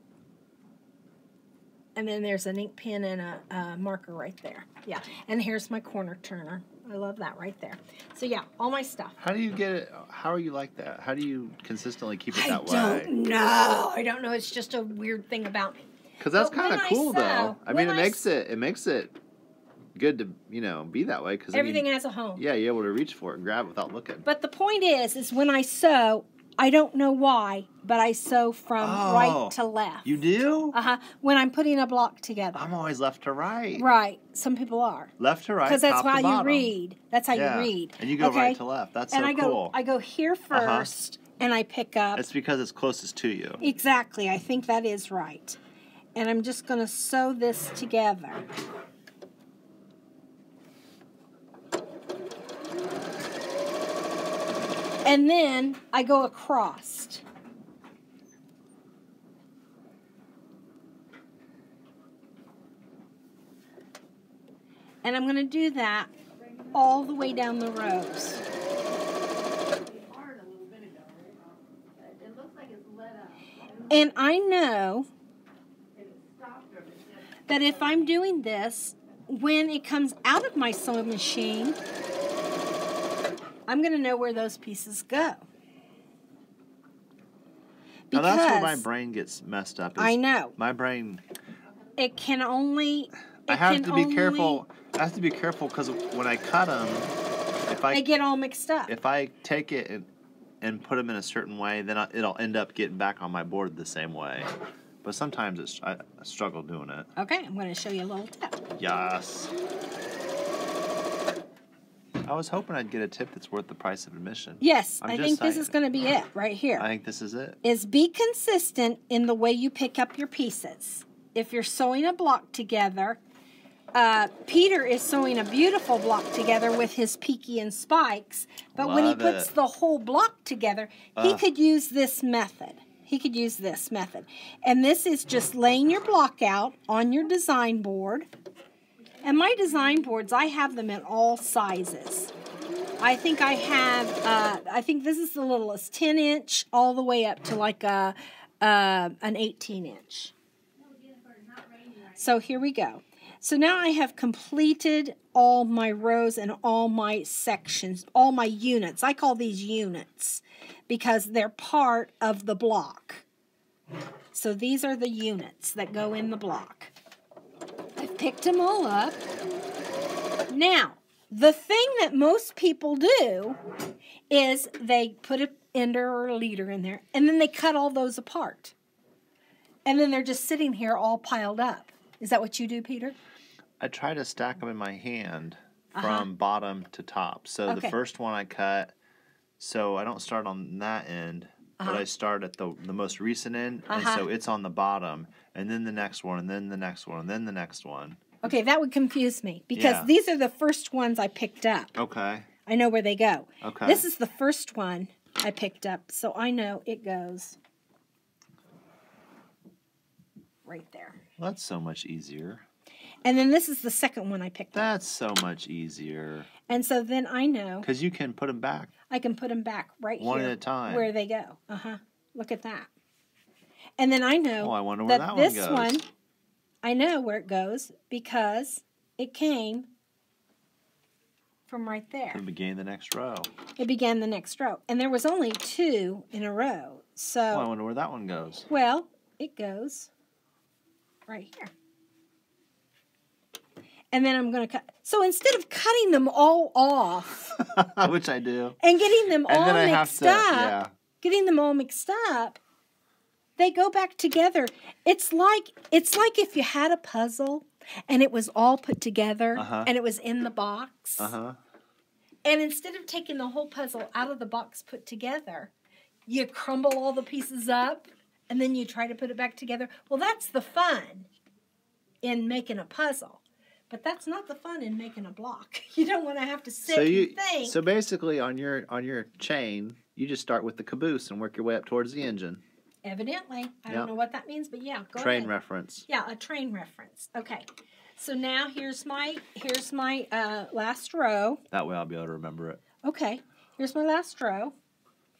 And then there's an ink pen and a, a marker right there. Yeah. And here's my corner turner. I love that right there. So yeah, all my stuff. How do you get it? How are you like that? How do you consistently keep it I that don't way? know. I don't know. It's just a weird thing about me. Because that's kind of I cool, sew- though. I mean, it I makes it it makes it good to you know be that way because Everything has a home. yeah, you're able to reach for it and grab it without looking. But the point is, is when I sew, I don't know why, but I sew from Oh, right to left. You do? Uh huh. When I'm putting a block together. I'm always left to right. Right. Some people are. Left to right. Because that's how you read. That's how Yeah. you read. And you go okay? right to left. That's and so I go, cool. I go here 1st and I pick up. It's because it's closest to you. Exactly. I think that is right. And I'm just going to sew this together. And then I go across. And I'm going to do that all the way down the rows. And I know that if I'm doing this, when it comes out of my sewing machine, I'm going to know where those pieces go. Now that's where my brain gets messed up. I know My brain. it can only. I have to be only- careful. I have to be careful because when I cut them, if I They get all mixed up. if I take it and, and put them in a certain way, then I, it'll end up getting back on my board the same way. But sometimes it's, I, I struggle doing it. Okay, I'm going to show you a little tip. Yes. I was hoping I'd get a tip that's worth the price of admission. Yes, I'm I think this is going to be it right here. I think this is it. is be consistent in the way you pick up your pieces. If you're sewing a block together, uh, Peter is sewing a beautiful block together with his peaky and spikes, but when he Love puts it. the whole block together, he could use this method. He could use this method. And this is just laying your block out on your design board. And my design boards, I have them in all sizes. I think I have. Uh, I think this is the littlest, ten inch, all the way up to like a uh, an eighteen inch. So here we go. So now I have completed all my rows and all my sections, all my units. I call these units because they're part of the block. So these are the units that go in the block. I've picked them all up. Now, the thing that most people do is they put a ender or a leader in there and then they cut all those apart. And then they're just sitting here all piled up. Is that what you do, Peter? I try to stack them in my hand Uh-huh. from bottom to top. So Okay. the first one I cut, so I don't start on that end, but Uh-huh. I start at the the most recent end, and Uh-huh. so it's on the bottom, and then the next one, and then the next one, and then the next one. Okay, that would confuse me because Yeah. these are the first ones I picked up. Okay. I know where they go. Okay. This is the first one I picked up, so I know it goes right there. Well, that's so much easier. And then this is the second one I picked up. That's so much easier And so then I know because you can put them back I can put them back right one here at a time. where they go. Uh huh. Look at that. And then I know Oh, I wonder where that, that, this one goes. one, I know where it goes because it came from right there. It began the next row. It began the next row. And there was only two in a row. So, Oh, I wonder where that one goes. well, it goes right here. And then I'm going to cut. So instead of cutting them all off [laughs] Which I do. and getting them And all then I have mixed to, up, yeah. getting them all mixed up, they go back together. It's like it's like if you had a puzzle and it was all put together Uh-huh. and it was in the box. Uh huh. And instead of taking the whole puzzle out of the box put together, you crumble all the pieces up and then you try to put it back together. Well, that's the fun in making a puzzle. But that's not the fun in making a block. [laughs] You don't want to have to sit So you and think. so basically on your on your chain, you just start with the caboose and work your way up towards the engine. Evidently. I Yeah. don't know what that means, but yeah, go ahead. Train ahead. reference. Yeah, a train reference. Okay. So now here's my here's my uh, last row. That way I'll be able to remember it. Okay, here's my last row.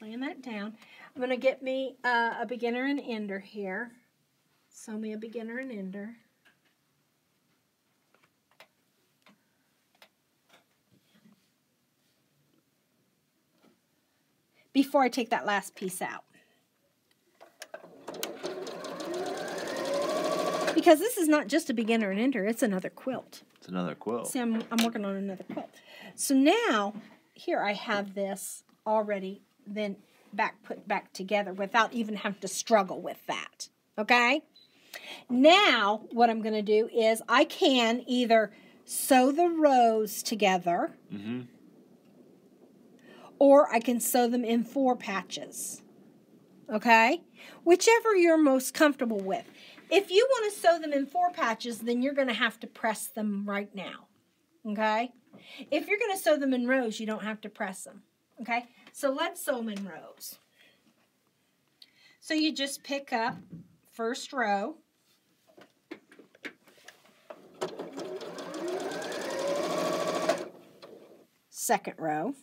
Laying that down. I'm gonna get me uh, a beginner and ender here. Sew me a beginner and ender. Before I take that last piece out. [laughs] Because this is not just a beginner and ender, it's another quilt. It's another quilt. See, I'm, I'm working on another quilt. So now, here I have this already then back put back together without even having to struggle with that. Okay? Now, what I'm going to do is I can either sew the rows together Mm-hmm. or I can sew them in four patches. Okay? Whichever you're most comfortable with. If you want to sew them in four patches, then you're going to have to press them right now. Okay? If you're going to sew them in rows, you don't have to press them. Okay? So let's sew them in rows. So you just pick up first row. Second row.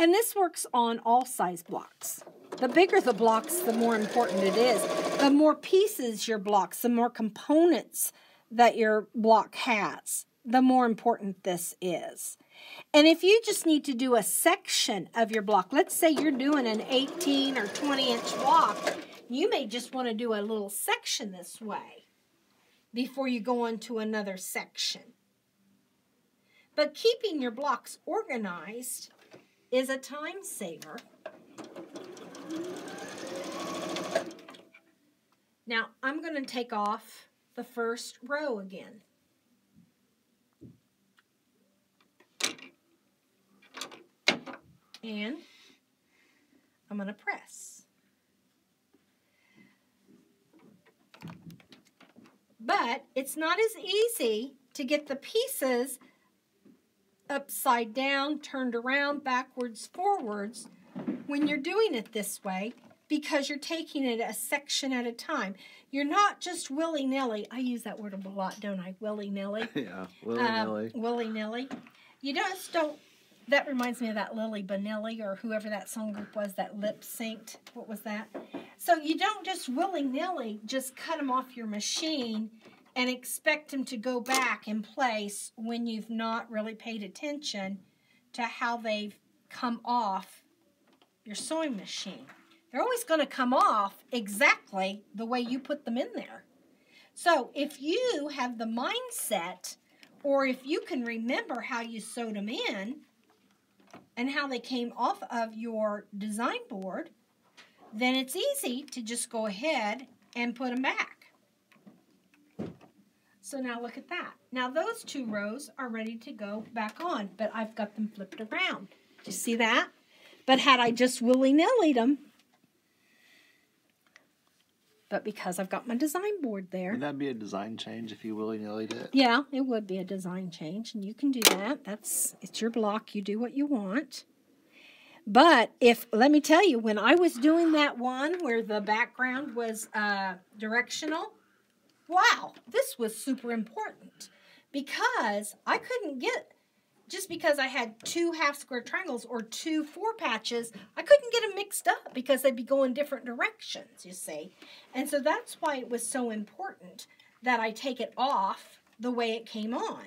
And this works on all size blocks. The bigger the blocks, the more important it is. The more pieces your blocks, the more components that your block has, the more important this is. And if you just need to do a section of your block, let's say you're doing an 18 or 20 inch block, you may just want to do a little section this way before you go on to another section. But keeping your blocks organized is a time saver. Now I'm going to take off the first row again. And I'm going to press. But it's not as easy to get the pieces upside down, turned around, backwards, forwards when you're doing it this way because you're taking it a section at a time. You're not just willy nilly. I use that word a lot, don't I? Willy nilly. [laughs] yeah, willy Um, nilly. willy nilly. You just don't. That reminds me of that Milli Vanilli or whoever that song group was that lip synced. What was that? So you don't just willy nilly just cut them off your machine and expect them to go back in place when you've not really paid attention to how they've come off your sewing machine. They're always going to come off exactly the way you put them in there. So if you have the mindset, or if you can remember how you sewed them in and how they came off of your design board, then it's easy to just go ahead and put them back. So now look at that. Now those two rows are ready to go back on, but I've got them flipped around. Do you see that? But had I just willy-nilly them, but because I've got my design board there. Would that be a design change if you willy nilly did it? Yeah, it would be a design change, and you can do that. That's it's your block. You do what you want. But if let me tell you, when I was doing that one where the background was uh, directional, wow, this was super important because I couldn't get just because I had two half square triangles or two four patches, I couldn't get them mixed up because they'd be going different directions, you see. And so that's why it was so important that I take it off the way it came on.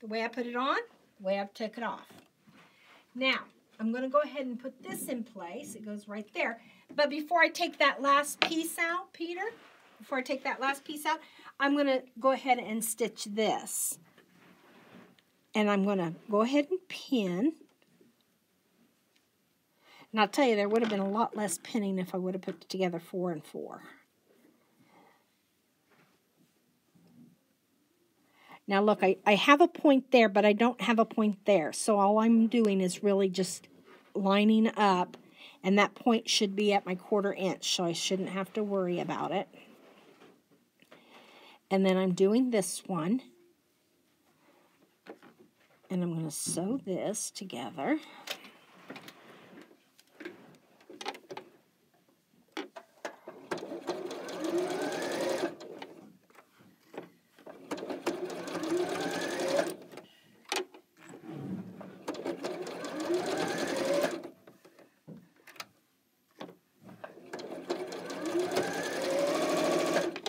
The way I put it on, the way I took it off. Now, I'm going to go ahead and put this in place. It goes right there. But before I take that last piece out, Peter, before I take that last piece out, I'm going to go ahead and stitch this. And I'm going to go ahead and pin. And I'll tell you, there would have been a lot less pinning if I would have put it together four and four. Now look, I, I have a point there, but I don't have a point there. So all I'm doing is really just lining up. And that point should be at my quarter inch, so I shouldn't have to worry about it. And then I'm doing this one and I'm going to sew this together.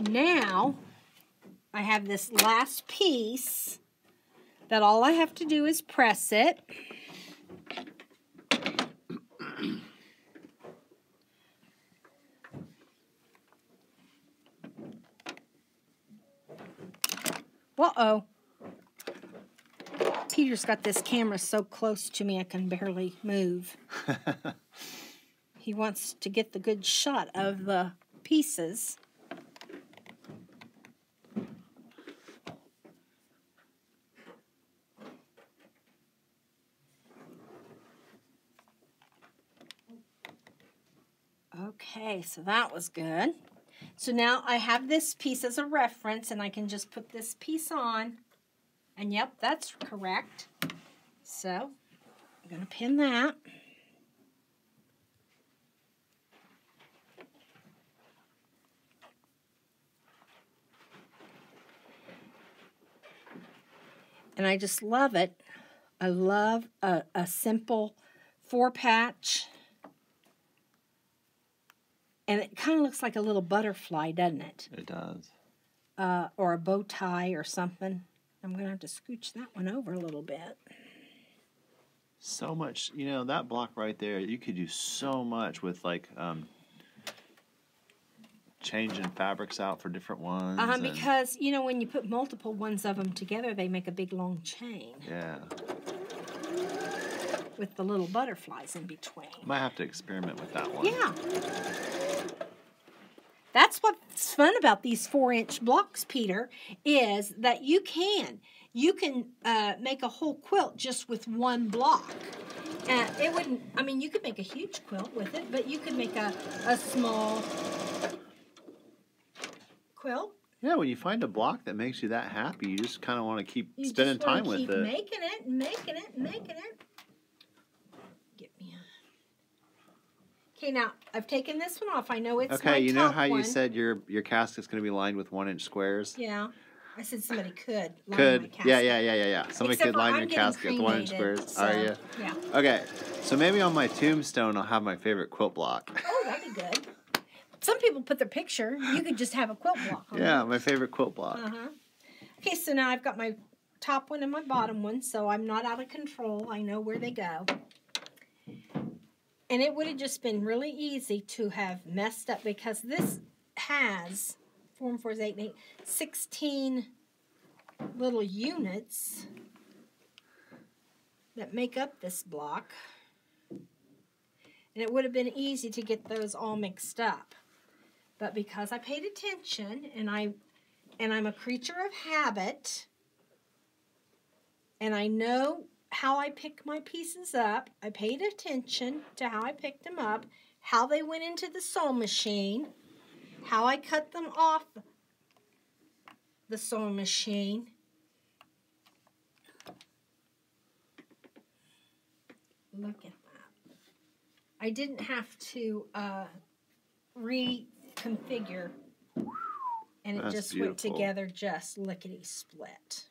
Now, I have this last piece that all I have to do is press it. Uh-oh. Peter's got this camera so close to me I can barely move. [laughs] he wants to get the good shot of the pieces. So that was good. So now I have this piece as a reference and I can just put this piece on. And yep, that's correct. So I'm going to pin that. And I just love it. I love a, a simple four patch and it kind of looks like a little butterfly, doesn't it? It does. Uh, or a bow tie or something. I'm going to have to scooch that one over a little bit. So much, you know, that block right there, you could do so much with like um, changing fabrics out for different ones. Uh, because, you know, when you put multiple ones of them together, they make a big long chain. Yeah. With the little butterflies in between. Might have to experiment with that one. Yeah. That's what's fun about these four inch blocks, Peter, is that you can. You can uh, make a whole quilt just with one block. Uh, it wouldn't, I mean, you could make a huge quilt with it, but you could make a, a small quilt. Yeah, when you find a block that makes you that happy, you just kind of want to keep you spending time keep with it. making it and making it and making it. Okay, now I've taken this one off. I know it's okay. you know how one. you said your your casket's going to be lined with one inch squares. Yeah, I said somebody could. could yeah yeah yeah yeah yeah. Somebody Except could line I'm your casket with one inch squares. so, Are you? Yeah. Okay, so maybe on my tombstone I'll have my favorite quilt block. Oh, that'd be good. Some people put their picture. You could just have a quilt block. yeah, my favorite quilt block. Uh huh. Okay, so now I've got my top one and my bottom one, so I'm not out of control. I know where they go. And it would have just been really easy to have messed up because this has and four is eight and eight, 16 little units that make up this block. And it would have been easy to get those all mixed up. But because I paid attention and I and I'm a creature of habit and I know how I pick my pieces up, I paid attention to how I picked them up, how they went into the sewing machine, how I cut them off the sewing machine. Look at that. I didn't have to uh, reconfigure and it That's just went together just lickety split.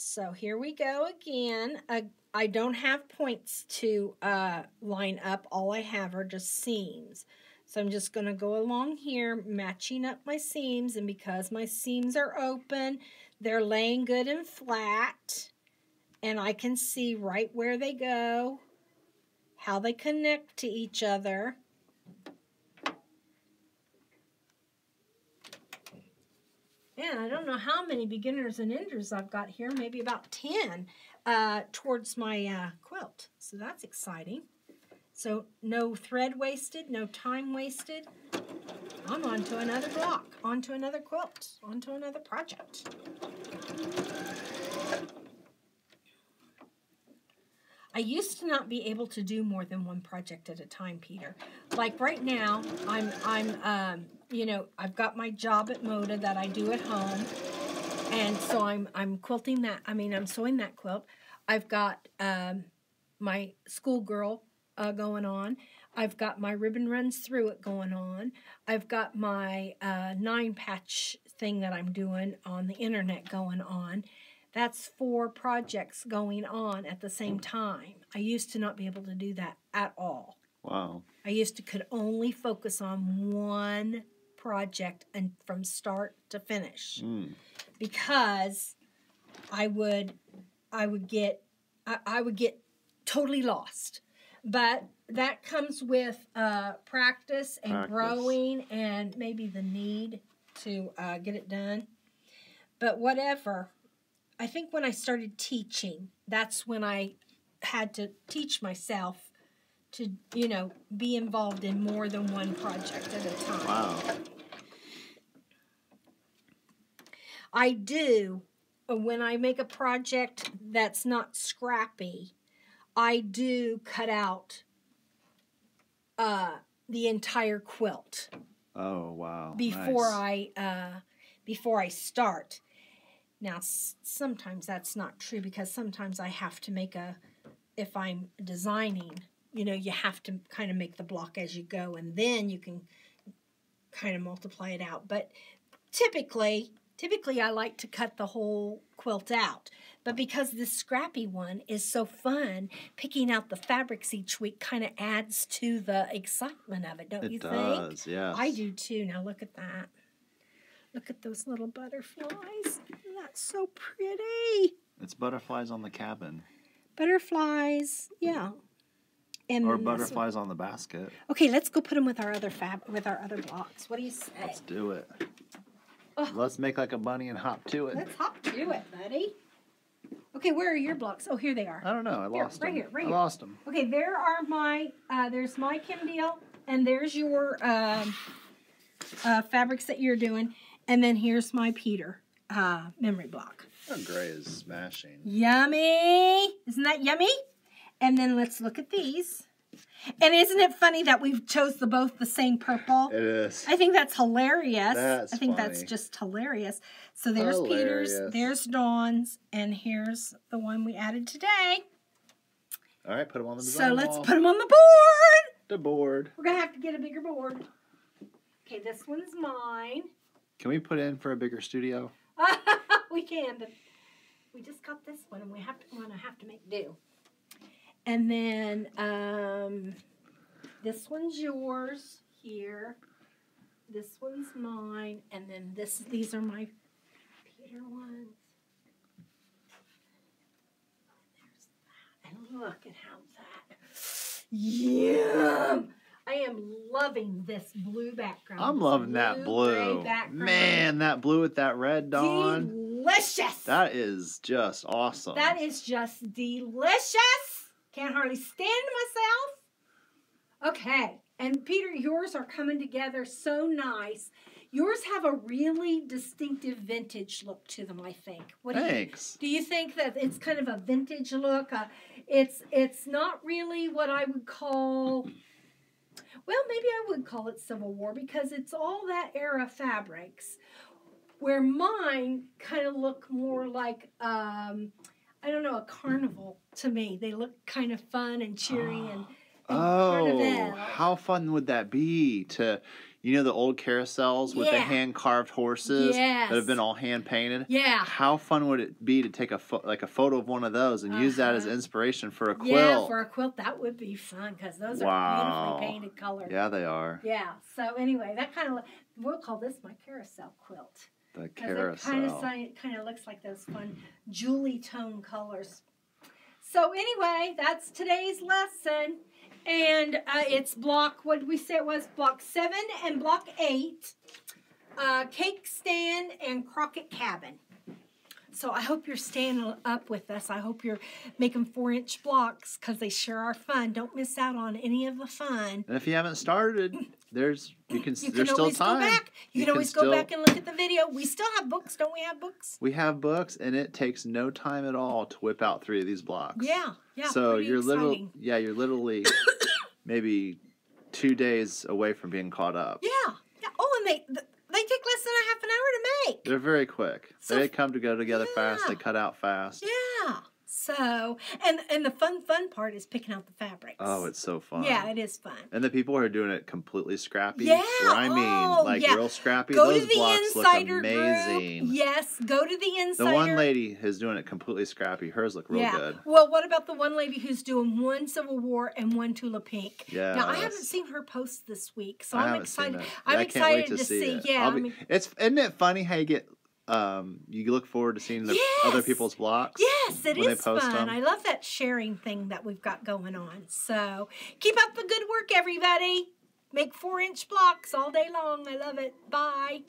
So here we go again. Uh, I don't have points to uh, line up. All I have are just seams. So I'm just going to go along here, matching up my seams. And because my seams are open, they're laying good and flat. And I can see right where they go, how they connect to each other. And I don't know how many beginners and enders I've got here, maybe about 10 uh, towards my uh, quilt. So that's exciting. So no thread wasted, no time wasted. I'm on to another block, on to another quilt, on to another project. I used to not be able to do more than one project at a time, Peter. Like right now, I'm I'm um, you know I've got my job at Moda that I do at home, and so I'm I'm quilting that. I mean I'm sewing that quilt. I've got um, my schoolgirl uh, going on. I've got my ribbon runs through it going on. I've got my uh, nine patch thing that I'm doing on the internet going on. That's four projects going on at the same time. I used to not be able to do that at all. Wow. I used to could only focus on one project and from start to finish Mm. because I would I would get I, I would get totally lost. But that comes with uh, practice and Practice. growing and maybe the need to uh, get it done. But whatever, I think when I started teaching, that's when I had to teach myself to, you know, be involved in more than one project at a time. Wow. I do uh, when I make a project that's not scrappy, I do cut out uh, the entire quilt Oh wow. before Nice. I uh, before I start. Now s- sometimes that's not true because sometimes I have to make a if I'm designing, you know, you have to kind of make the block as you go and then you can kind of multiply it out. But typically, typically I like to cut the whole quilt out. But because this scrappy one is so fun, picking out the fabrics each week kind of adds to the excitement of it, don't It you think? It does. Yes. I do too. Now look at that. Look at those little butterflies. That's so pretty. It's butterflies on the cabin Butterflies, yeah. And or butterflies on the basket. Okay, let's go put them with our other fab with our other blocks. What do you say? Let's do it. Oh. Let's make like a bunny and hop to it. Let's hop to it, buddy. Okay, where are your blocks? Oh, here they are. I don't know. I Here, lost right them. here, right I here. lost them. Okay, there are my. Uh, there's my Kim Diehl, and there's your um, uh, fabrics that you're doing, and then here's my Peter uh, memory block. Oh, gray is smashing. Yummy! Isn't that yummy? And then let's look at these. And isn't it funny that we've chose the both the same purple? It is. I think that's hilarious. That's I think that's just hilarious. So there's Peter's, there's Dawn's, and here's the one we added today. All right, put them on the board. So let's wall. put them on the board. the board. We're gonna have to get a bigger board. Okay, this one's mine. Can we put in for a bigger studio? [laughs] we can, but we just got this one, and we have to want to have to make do. And then um, this one's yours here. This one's mine, and then this these are my Peter ones. And look at how that. Yum! I am loving this blue background. I'm loving that blue. Man, that blue with that red, Dawn. Delicious. That is just awesome. That is just delicious. Can't hardly stand myself. Okay, and Peter, yours are coming together so nice. Yours have a really distinctive vintage look to them. I think. What do you Thanks. Do you think that it's kind of a vintage look? Uh, it's it's not really what I would call. [clears throat] Well, maybe I would call it Civil War because it's all that era fabrics, where mine kind of look more like um, I don't know a carnival to me. They look kind of fun and cheery and. and Oh, carnival. how fun would that be to, you know, the old carousels with the hand carved horses that have been all hand painted? Yeah. How fun would it be to take a pho- like a photo of one of those and use that as Uh-huh. inspiration for a quilt? Yeah, for a quilt that would be fun because those Wow. are beautifully painted colors. Yeah, they are. Yeah. So anyway, that kind of we'll call this my carousel quilt. The Because it kind of kind of looks like those fun Julie tone colors. So anyway, that's today's lesson, and uh, it's block. What did we say it was? Block seven and block eight. Uh, cake stand and Crockett cabin. So I hope you're staying up with us. I hope you're making four inch blocks because they sure are fun. Don't miss out on any of the fun. And if you haven't started, there's you can You there's can still time. go back. You, You can can always still- go back and look at the video. We still have books, don't we have books? We have books, and it takes no time at all to whip out three of these blocks. Yeah, yeah. so you're little, yeah, you're literally [coughs] maybe two days away from being caught up. Yeah, yeah. Oh, and they they take less than a half an hour to make. They're very quick. So they come to go together fast. They cut out fast. Yeah. So, and and the fun fun part is picking out the fabrics. Oh, it's so fun. yeah, it is fun. And the people are doing it completely scrappy. Yeah, I mean, oh, like yeah. real scrappy. Go those to the blocks insider look amazing. group. Yes, go to the insider. The one lady is doing it completely scrappy. Hers look real yeah. good. Well, what about the one lady who's doing one Civil War and one Tula Pink? Yeah. Now I haven't seen her post this week, so I seen excited. it. I'm I can't wait excited to, see. it. Yeah, I'll I mean, it's isn't it funny how you get um you look forward to seeing the Yes! other people's blocks? Yes, it when they post fun. them. I love that sharing thing that we've got going on. So keep up the good work, everybody. Make four inch blocks all day long. I love it. Bye.